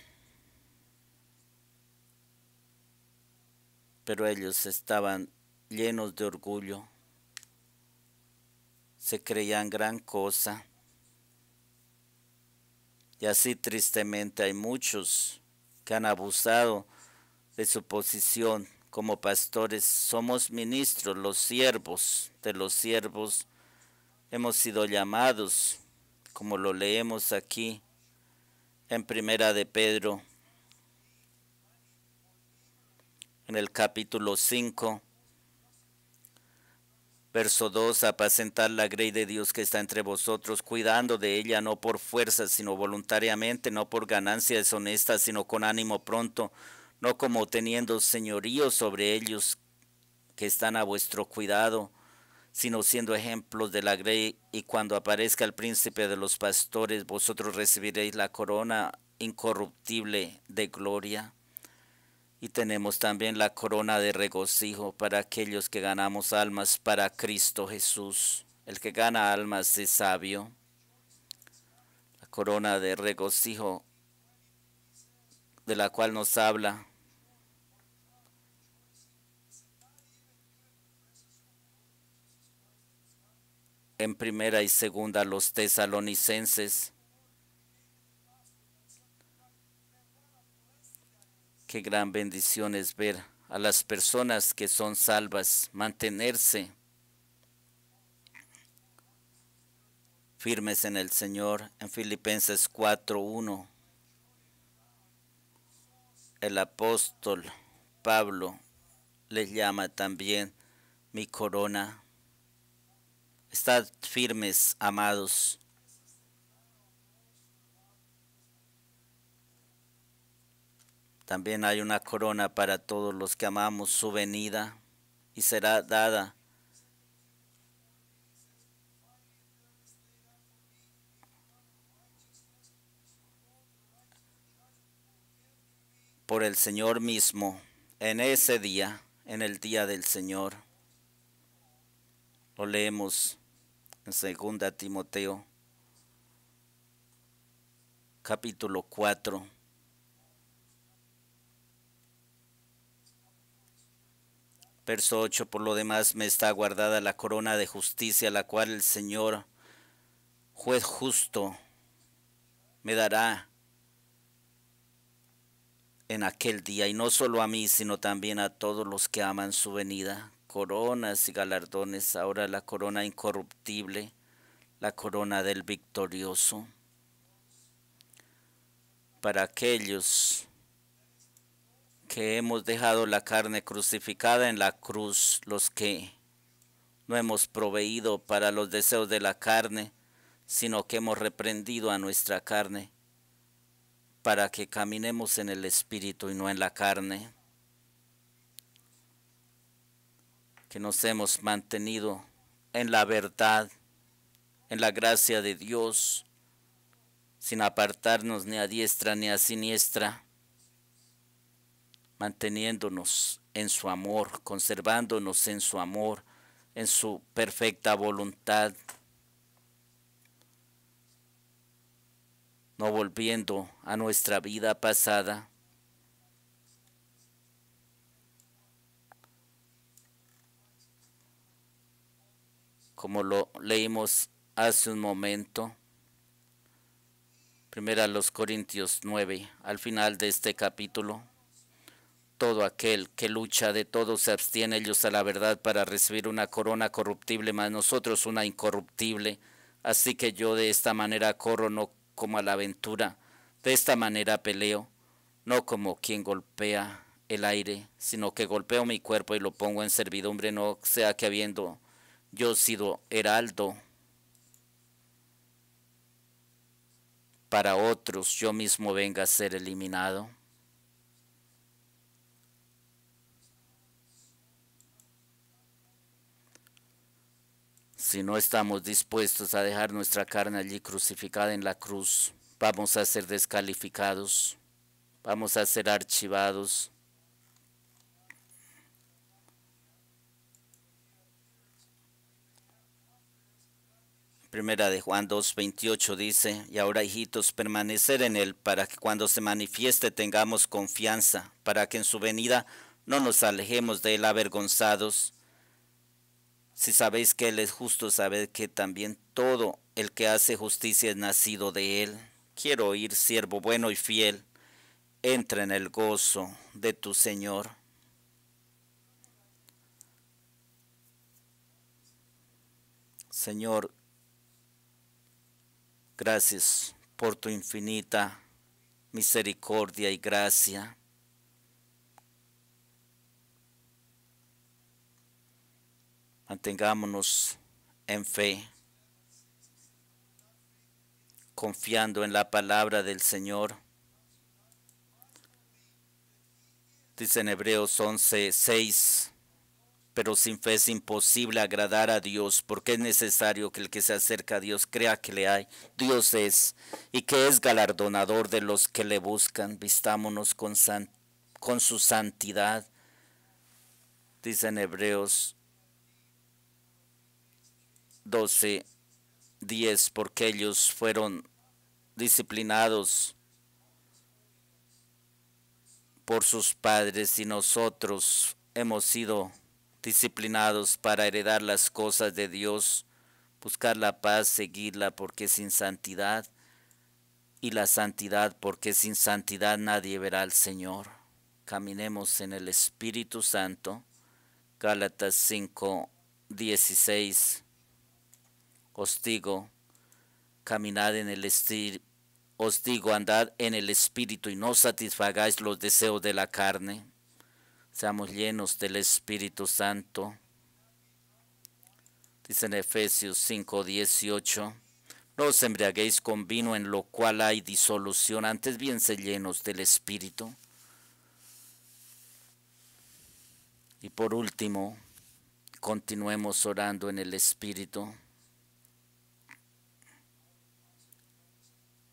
Pero ellos estaban llenos de orgullo, se creían gran cosa. Y así tristemente hay muchos que han abusado de su posición como pastores. Somos ministros, los siervos de los siervos. Hemos sido llamados como lo leemos aquí en Primera de Pedro, en el capítulo 5, verso 2, apacentar la grey de Dios que está entre vosotros, cuidando de ella no por fuerza, sino voluntariamente, no por ganancia deshonesta, sino con ánimo pronto, no como teniendo señorío sobre ellos que están a vuestro cuidado, sino siendo ejemplos de la grey, y cuando aparezca el príncipe de los pastores, vosotros recibiréis la corona incorruptible de gloria. Y tenemos también la corona de regocijo para aquellos que ganamos almas para Cristo Jesús. El que gana almas es sabio. La corona de regocijo de la cual nos habla en primera y segunda los tesalonicenses. Qué gran bendición es ver a las personas que son salvas mantenerse firmes en el Señor. En Filipenses 4:1, el apóstol Pablo les llama también mi corona. Estad firmes, amados. También hay una corona para todos los que amamos su venida y será dada por el Señor mismo en ese día, en el día del Señor. Lo leemos en 2 Timoteo capítulo 4. Verso 8, por lo demás me está guardada la corona de justicia, la cual el Señor, juez justo, me dará en aquel día, y no solo a mí, sino también a todos los que aman su venida coronas y galardones, ahora la corona incorruptible, la corona del victorioso. Para aquellos que hemos dejado la carne crucificada en la cruz, los que no hemos proveído para los deseos de la carne, sino que hemos reprendido a nuestra carne, para que caminemos en el Espíritu y no en la carne. Que nos hemos mantenido en la verdad, en la gracia de Dios, sin apartarnos ni a diestra ni a siniestra, manteniéndonos en su amor, conservándonos en su amor, en su perfecta voluntad, no volviendo a nuestra vida pasada, como lo leímos hace un momento. Primera los Corintios 9, al final de este capítulo. Todo aquel que lucha de todo se abstiene ellos a la verdad para recibir una corona corruptible, más nosotros una incorruptible. Así que yo de esta manera corro no como a la aventura, de esta manera peleo, no como quien golpea el aire, sino que golpeo mi cuerpo y lo pongo en servidumbre, no sea que habiendo yo he sido heraldo para otros, yo mismo venga a ser eliminado. Si no estamos dispuestos a dejar nuestra carne allí crucificada en la cruz, vamos a ser descalificados, vamos a ser archivados. Primera de Juan 2.28 dice, y ahora hijitos, permanecer en Él para que cuando se manifieste tengamos confianza, para que en su venida no nos alejemos de Él avergonzados. Si sabéis que Él es justo, sabed que también todo el que hace justicia es nacido de Él. Quiero oír, siervo bueno y fiel, entra en el gozo de tu Señor. Señor, Gracias por tu infinita misericordia y gracia. Mantengámonos en fe, confiando en la palabra del Señor. Dice en Hebreos 11, 6, pero sin fe es imposible agradar a Dios, porque es necesario que el que se acerca a Dios crea que le hay. Dios es, y que es galardonador de los que le buscan. Vistámonos con, san- con su santidad. Dice en Hebreos 12, 10, porque ellos fueron disciplinados por sus padres y nosotros hemos sido disciplinados para heredar las cosas de Dios, buscar la paz, seguirla, porque sin santidad y la santidad, porque sin santidad nadie verá al Señor. Caminemos en el Espíritu Santo. Gálatas 5, 16. Os digo, caminad en el Espíritu. Os digo, andad en el Espíritu y no satisfagáis los deseos de la carne. Seamos llenos del Espíritu Santo. Dice en Efesios 5, 18. No os embriaguéis con vino en lo cual hay disolución, antes bien se llenos del Espíritu. Y por último, continuemos orando en el Espíritu.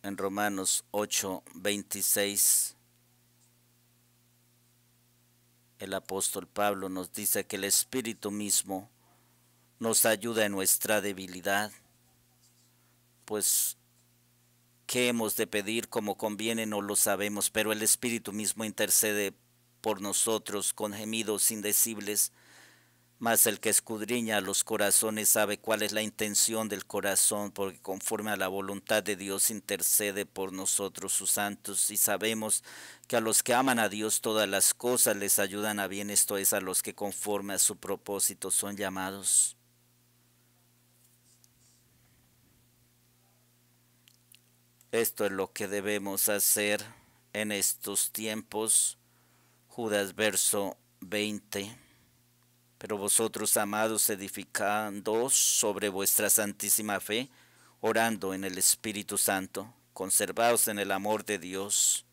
En Romanos 8, 26, el apóstol Pablo nos dice que el Espíritu mismo nos ayuda en nuestra debilidad, pues qué hemos de pedir como conviene no lo sabemos, pero el Espíritu mismo intercede por nosotros con gemidos indecibles, mas el que escudriña los corazones sabe cuál es la intención del corazón, porque conforme a la voluntad de Dios intercede por nosotros sus santos, y sabemos que a los que aman a Dios todas las cosas les ayudan a bien, esto es a los que conforme a su propósito son llamados. Esto es lo que debemos hacer en estos tiempos. Judas verso 20. Pero vosotros, amados, edificando sobre vuestra santísima fe, orando en el Espíritu Santo, conservaos en el amor de Dios,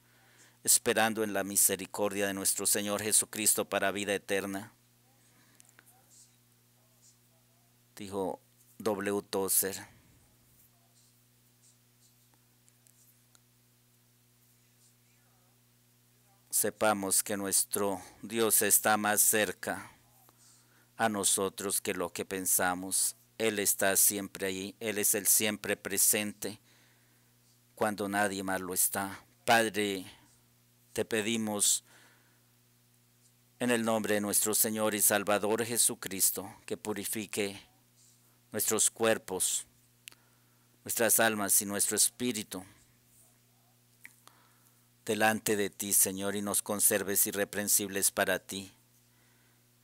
esperando en la misericordia de nuestro Señor Jesucristo para vida eterna. Dijo W. Tozer. Sepamos que nuestro Dios está más cerca a nosotros que lo que pensamos. Él está siempre allí, Él es el siempre presente cuando nadie más lo está. Padre, te pedimos en el nombre de nuestro Señor y Salvador Jesucristo que purifique nuestros cuerpos, nuestras almas y nuestro espíritu delante de ti, Señor, y nos conserves irreprensibles para ti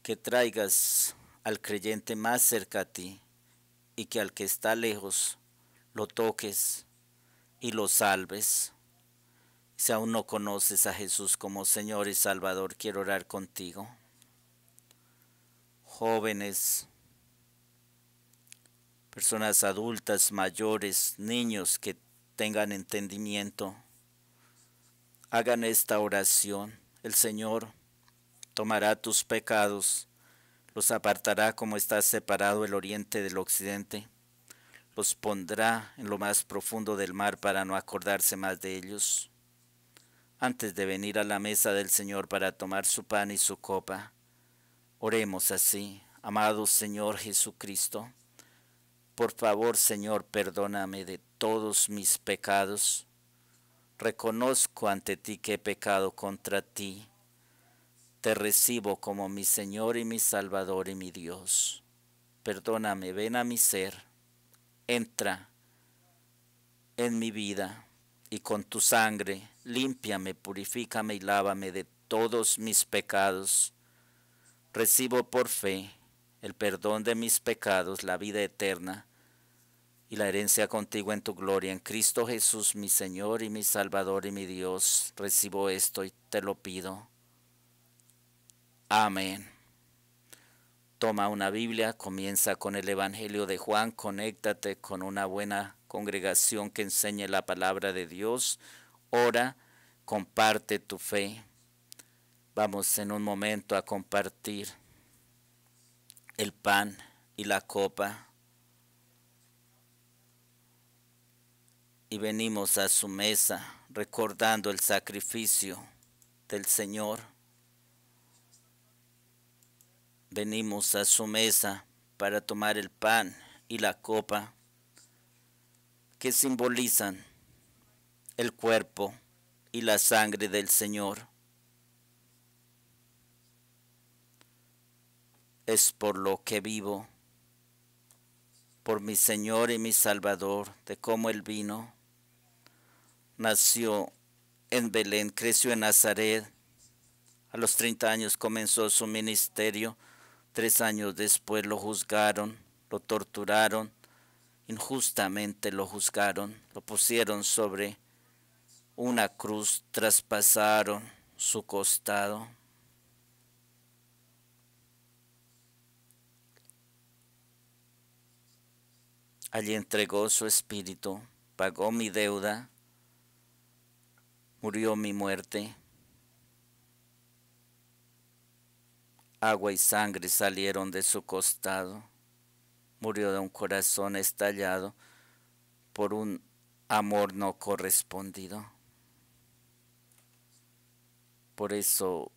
que traigas al creyente más cerca a ti y que al que está lejos lo toques y lo salves. Si aún no conoces a Jesús como Señor y Salvador, quiero orar contigo. Jóvenes, personas adultas, mayores, niños que tengan entendimiento, hagan esta oración. El Señor tomará tus pecados, los apartará como está separado el oriente del occidente, los pondrá en lo más profundo del mar para no acordarse más de ellos. Antes de venir a la mesa del Señor para tomar su pan y su copa, oremos así, amado Señor Jesucristo, por favor Señor, perdóname de todos mis pecados. Reconozco ante ti que he pecado contra ti te recibo como mi Señor y mi Salvador y mi Dios. Perdóname, ven a mi ser, entra en mi vida y con tu sangre límpiame, purifícame y lávame de todos mis pecados. Recibo por fe el perdón de mis pecados, la vida eterna y la herencia contigo en tu gloria. En Cristo Jesús, mi Señor y mi Salvador y mi Dios, recibo esto y te lo pido. Amén. Toma una Biblia, comienza con el Evangelio de Juan, conéctate con una buena congregación que enseñe la palabra de Dios, ora, comparte tu fe. Vamos en un momento a compartir el pan y la copa. Y venimos a su mesa recordando el sacrificio del Señor. Venimos a su mesa para tomar el pan y la copa que simbolizan el cuerpo y la sangre del Señor. Es por lo que vivo, por mi Señor y mi Salvador, de cómo Él vino. Nació en Belén, creció en Nazaret. A los 30 años comenzó su ministerio. Tres años después lo juzgaron, lo torturaron, injustamente lo juzgaron, lo pusieron sobre una cruz, traspasaron su costado. Allí entregó su espíritu, pagó mi deuda, murió mi muerte. Agua y sangre salieron de su costado. Murió de un corazón estallado por un amor no correspondido. Por eso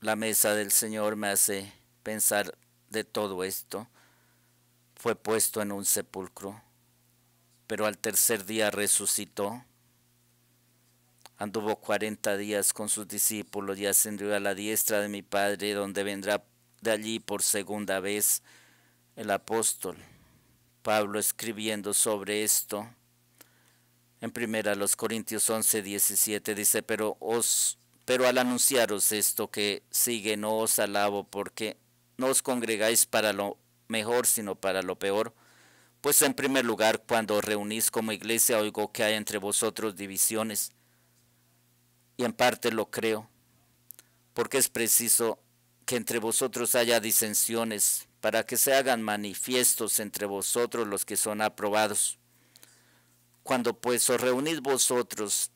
la mesa del Señor me hace pensar de todo esto. Fue puesto en un sepulcro, pero al tercer día resucitó. Anduvo cuarenta días con sus discípulos y ascendió a la diestra de mi Padre, donde vendrá de allí por segunda vez el apóstol Pablo escribiendo sobre esto. En primera los Corintios 11, 17 dice, pero os pero al anunciaros esto que sigue no os alabo porque no os congregáis para lo mejor sino para lo peor. Pues en primer lugar, cuando os reunís como iglesia, oigo que hay entre vosotros divisiones. Y en parte lo creo, porque es preciso que entre vosotros haya disensiones, para que se hagan manifiestos entre vosotros los que son aprobados. Cuando pues os reunís vosotros,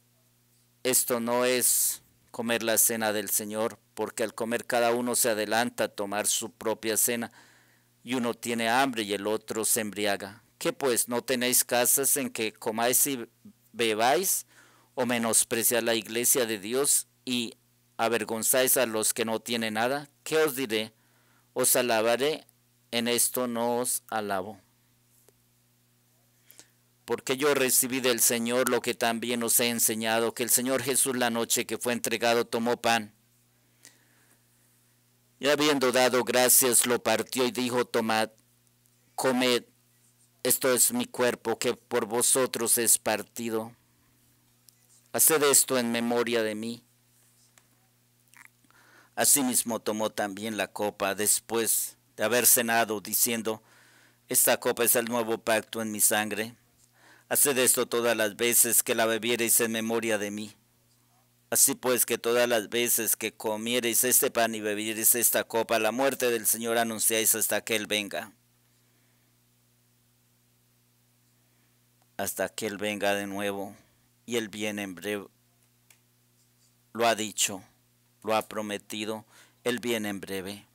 esto no es comer la cena del Señor, porque al comer cada uno se adelanta a tomar su propia cena, y uno tiene hambre y el otro se embriaga. ¿Qué pues no tenéis casas en que comáis y bebáis, o menospreciáis la iglesia de Dios y avergonzáis a los que no tienen nada? ¿Qué os diré? Os alabaré, en esto no os alabo porque yo recibí del Señor lo que también os he enseñado, que el Señor Jesús la noche que fue entregado tomó pan. Y habiendo dado gracias, lo partió y dijo, tomad, comed, esto es mi cuerpo que por vosotros es partido. Haced esto en memoria de mí. Asimismo tomó también la copa después de haber cenado, diciendo, esta copa es el nuevo pacto en mi sangre Haced esto todas las veces que la bebiereis en memoria de mí. Así pues que todas las veces que comiereis este pan y bebiereis esta copa, la muerte del Señor anunciáis hasta que Él venga. Hasta que Él venga de nuevo. Y Él viene en breve. Lo ha dicho, lo ha prometido, Él viene en breve.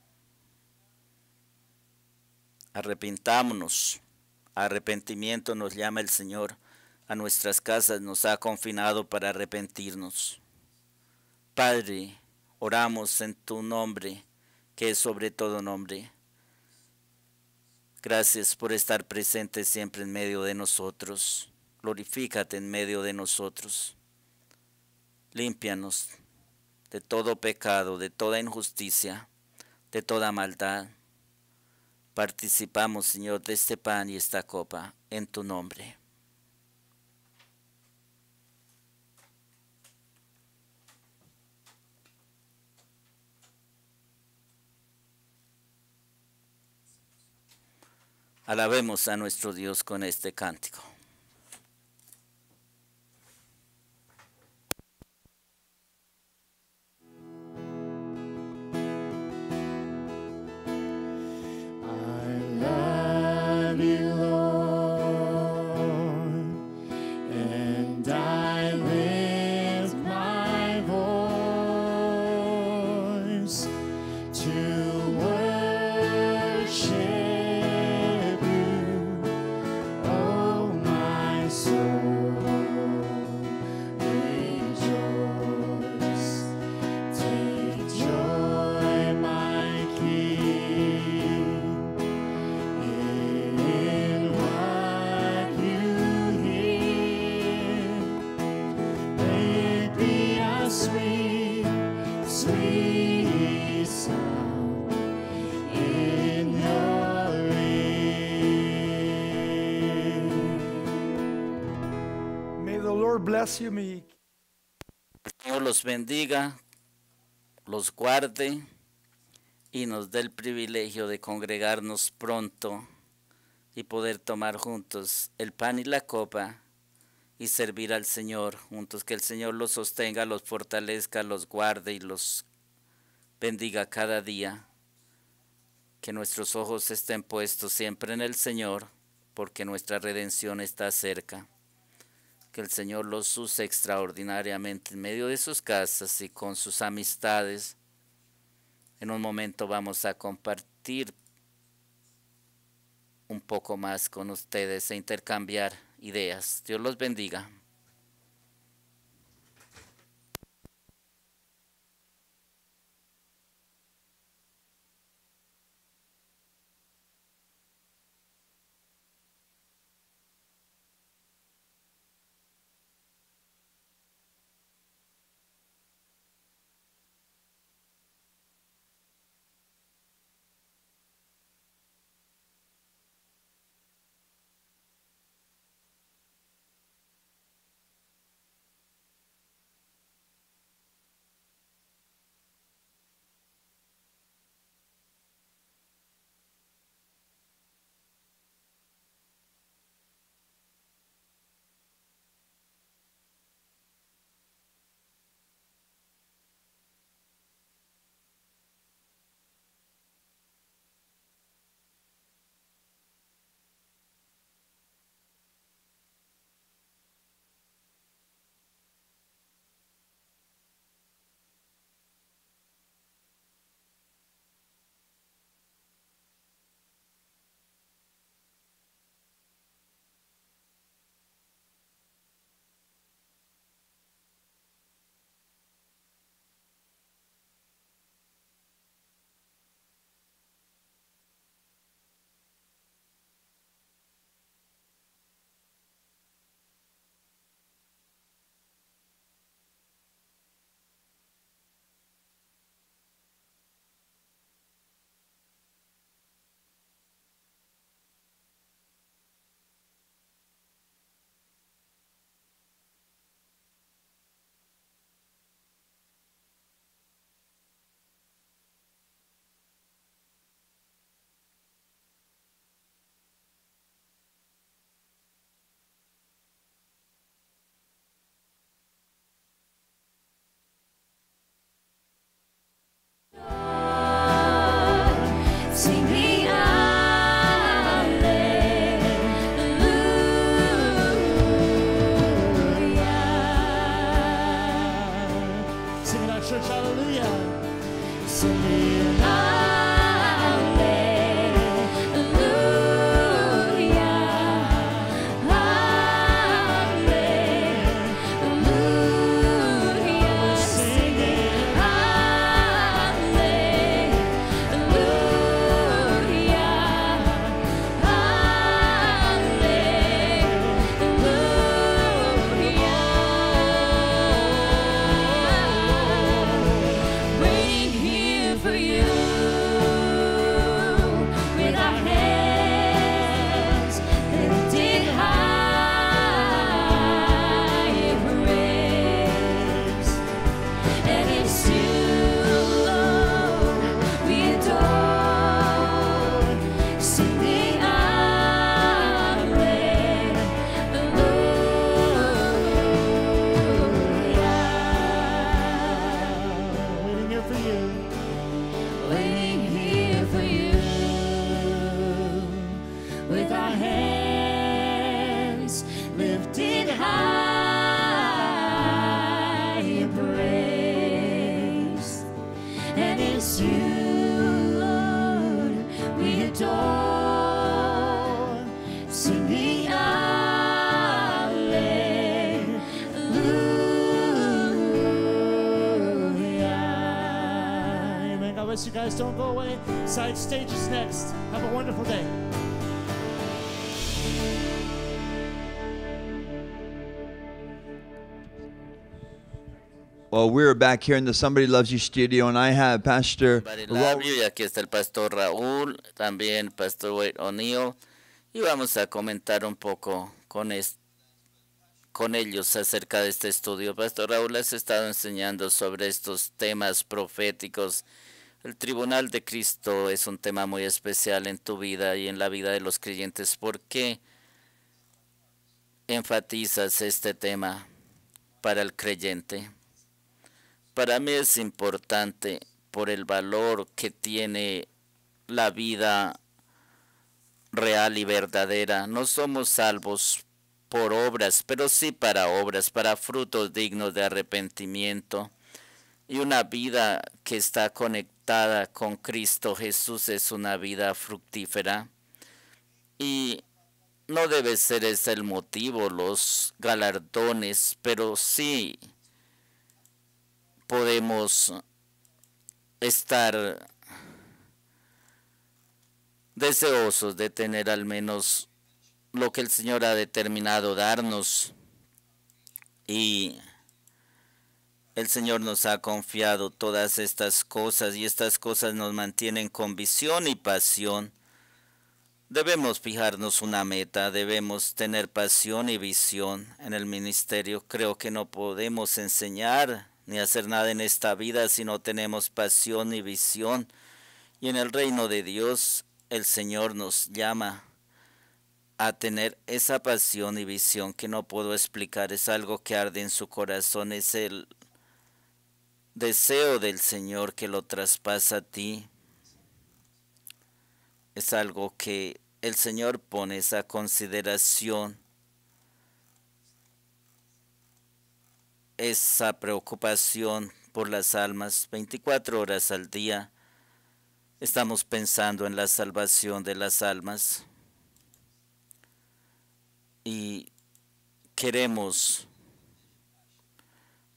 Arrepintámonos Arrepentimiento nos llama el Señor. A nuestras casas nos ha confinado para arrepentirnos. Padre, oramos en tu nombre, que es sobre todo nombre. Gracias por estar presente siempre en medio de nosotros. Glorifícate en medio de nosotros. Límpianos de todo pecado, de toda injusticia, de toda maldad Participamos, Señor, de este pan y esta copa en tu nombre. Alabemos a nuestro Dios con este cántico. Lord bless you. Señor los bendiga, los guarde y nos dé el privilegio de congregarnos pronto y poder tomar juntos el pan y la copa y servir al Señor juntos. Que el Señor los sostenga, los fortalezca, los guarde y los bendiga cada día. Que nuestros ojos estén puestos siempre en el Señor, porque nuestra redención está cerca. Que el Señor los use extraordinariamente en medio de sus casas y con sus amistades. En un momento vamos a compartir un poco más con ustedes e intercambiar ideas. Dios los bendiga. Bless you guys. Don't go away. Side stage is next. Have a wonderful day. Well, we're back here in the Somebody Loves You studio, and I have Pastor Raul love you, y aquí está el pastor Raúl, también pastor Wade O'Neill, y vamos a comentar un poco con, es- con ellos acerca de este estudio. Pastor Raúl, has estado enseñando sobre estos temas proféticos. El Tribunal de Cristo es un tema muy especial en tu vida y en la vida de los creyentes. ¿Por qué enfatizas este tema para el creyente? Para mí es importante por el valor que tiene la vida real y verdadera. No somos salvos por obras, pero sí para obras, para frutos dignos de arrepentimiento. Y una vida que está conectada con Cristo Jesús es una vida fructífera. Y no debe ser ese el motivo, los galardones, pero sí podemos estar deseosos de tener al menos lo que el Señor ha determinado darnos y el Señor nos ha confiado todas estas cosas y estas cosas nos mantienen con visión y pasión. Debemos fijarnos una meta, debemos tener pasión y visión en el ministerio. Creo que no podemos enseñar ni hacer nada en esta vida si no tenemos pasión y visión. Y en el reino de Dios el Señor nos llama a tener esa pasión y visión que no puedo explicar. Es algo que arde en su corazón, es el deseo del Señor que lo traspasa a ti. Es algo que el Señor pone esa consideración, esa preocupación por las almas 24 horas al día. Estamos pensando en la salvación de las almas y queremos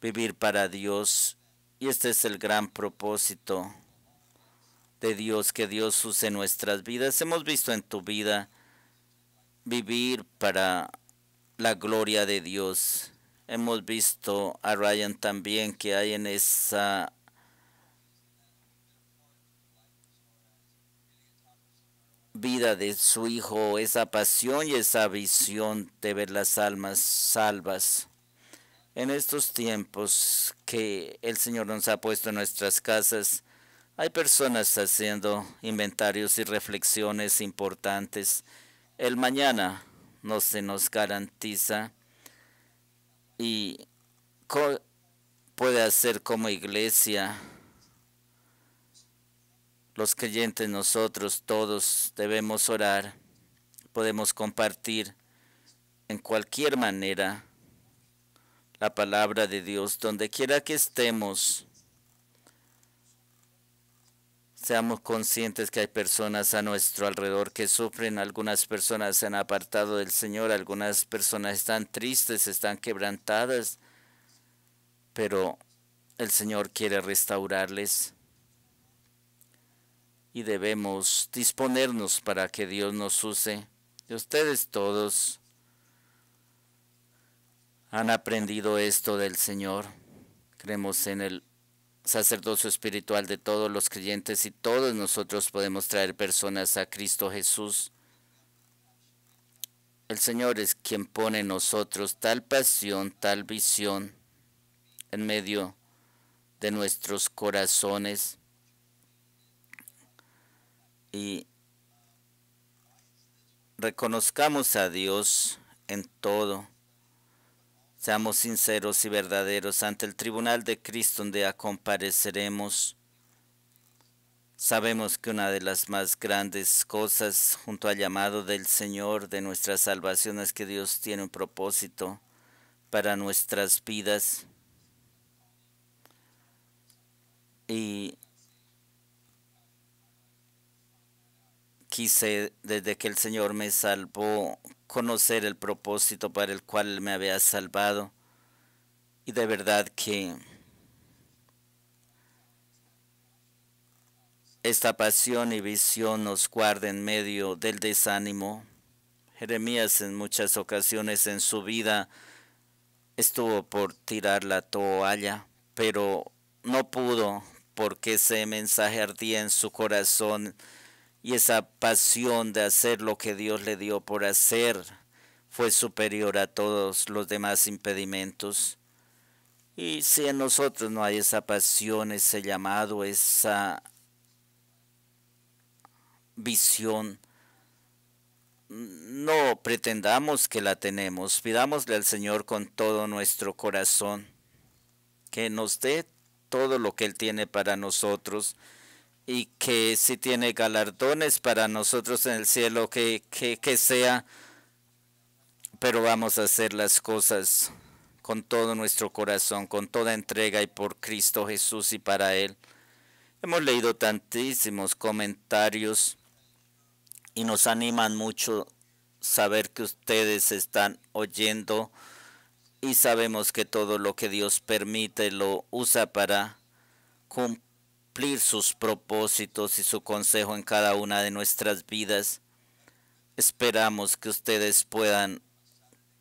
vivir para Dios y este es el gran propósito de Dios, que Dios use nuestras vidas. Hemos visto en tu vida vivir para la gloria de Dios. Hemos visto a Ryan también que hay en esa vida de su hijo, esa pasión y esa visión de ver las almas salvas. En estos tiempos que el Señor nos ha puesto en nuestras casas, hay personas haciendo inventarios y reflexiones importantes. El mañana no se nos garantiza y puede hacer como iglesia. Los creyentes nosotros todos debemos orar, podemos compartir en cualquier manera la palabra de Dios, donde quiera que estemos. Seamos conscientes que hay personas a nuestro alrededor que sufren, algunas personas se han apartado del Señor, algunas personas están tristes, están quebrantadas, pero el Señor quiere restaurarles y debemos disponernos para que Dios nos use. Y ustedes todos han aprendido esto del Señor. Creemos en el sacerdocio espiritual de todos los creyentes y todos nosotros podemos traer personas a Cristo Jesús. El Señor es quien pone en nosotros tal pasión, tal visión en medio de nuestros corazones y reconozcamos a Dios en todo. Seamos sinceros y verdaderos ante el tribunal de Cristo donde compareceremos. Sabemos que una de las más grandes cosas junto al llamado del Señor de nuestra salvación es que Dios tiene un propósito para nuestras vidas. Y quise desde que el Señor me salvó conocer el propósito para el cual me había salvado. Y de verdad que esta pasión y visión nos guarde en medio del desánimo. Jeremías en muchas ocasiones en su vida estuvo por tirar la toalla, pero no pudo porque ese mensaje ardía en su corazón y esa pasión de hacer lo que Dios le dio por hacer fue superior a todos los demás impedimentos. Y si en nosotros no hay esa pasión, ese llamado, esa visión, no pretendamos que la tenemos, pidámosle al Señor con todo nuestro corazón, que nos dé todo lo que Él tiene para nosotros y que si tiene galardones para nosotros en el cielo, que, que, que sea, pero vamos a hacer las cosas con todo nuestro corazón, con toda entrega y por Cristo Jesús y para Él. Hemos leído tantísimos comentarios y nos animan mucho saber que ustedes están oyendo y sabemos que todo lo que Dios permite lo usa para cumplir sus propósitos y su consejo en cada una de nuestras vidas. Esperamos que ustedes puedan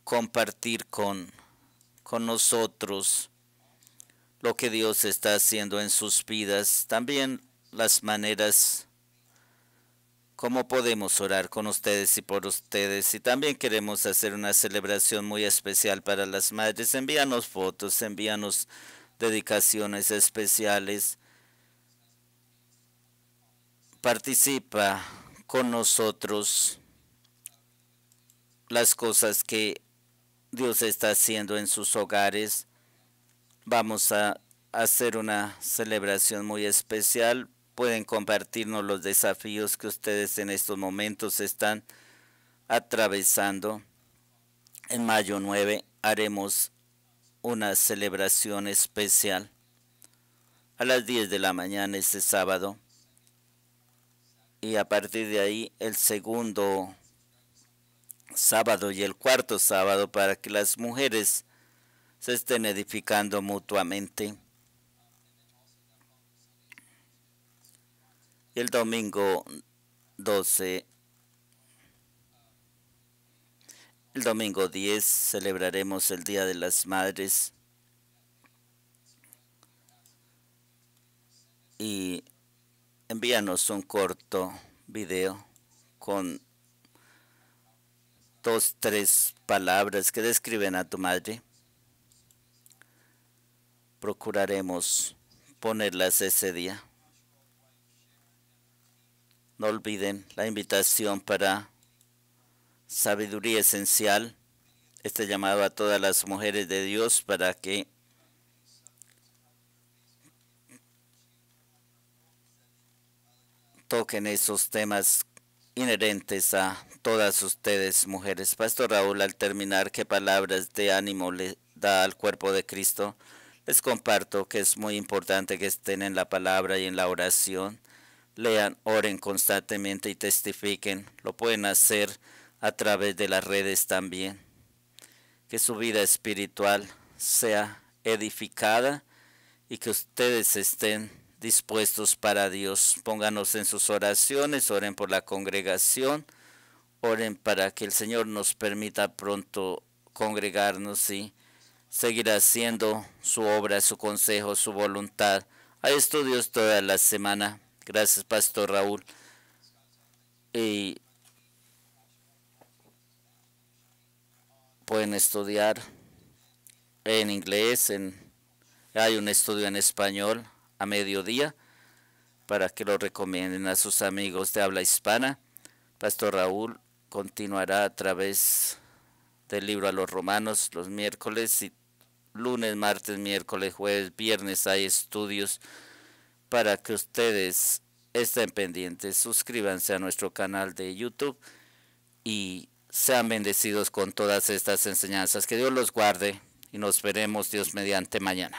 compartir con, con nosotros lo que Dios está haciendo en sus vidas, también las maneras cómo podemos orar con ustedes y por ustedes. Y también queremos hacer una celebración muy especial para las madres. Envíanos fotos, envíanos dedicaciones especiales. Participa con nosotros las cosas que Dios está haciendo en sus hogares. Vamos a hacer una celebración muy especial pueden compartirnos los desafíos que ustedes en estos momentos están atravesando. En mayo 9 haremos una celebración especial a las 10 de la mañana este sábado. Y a partir de ahí el segundo sábado y el cuarto sábado para que las mujeres se estén edificando mutuamente. Y el domingo 12, el domingo 10 celebraremos el Día de las Madres. Y envíanos un corto video con dos, tres palabras que describen a tu madre. Procuraremos ponerlas ese día. No olviden la invitación para sabiduría esencial, este llamado a todas las mujeres de Dios para que toquen esos temas inherentes a todas ustedes, mujeres. Pastor Raúl, al terminar, ¿qué palabras de ánimo le da al cuerpo de Cristo? Les comparto que es muy importante que estén en la palabra y en la oración lean, oren constantemente y testifiquen. Lo pueden hacer a través de las redes también. Que su vida espiritual sea edificada y que ustedes estén dispuestos para Dios. Pónganos en sus oraciones, oren por la congregación, oren para que el Señor nos permita pronto congregarnos y seguir haciendo su obra, su consejo, su voluntad. Hay estudios toda la semana. Gracias, Pastor Raúl. Y pueden estudiar en inglés, en, hay un estudio en español a mediodía para que lo recomienden a sus amigos de habla hispana. Pastor Raúl continuará a través del libro a los romanos los miércoles y lunes, martes, miércoles, jueves, viernes hay estudios para que ustedes estén pendientes. Suscríbanse a nuestro canal de YouTube y sean bendecidos con todas estas enseñanzas. Que Dios los guarde y nos veremos Dios mediante mañana.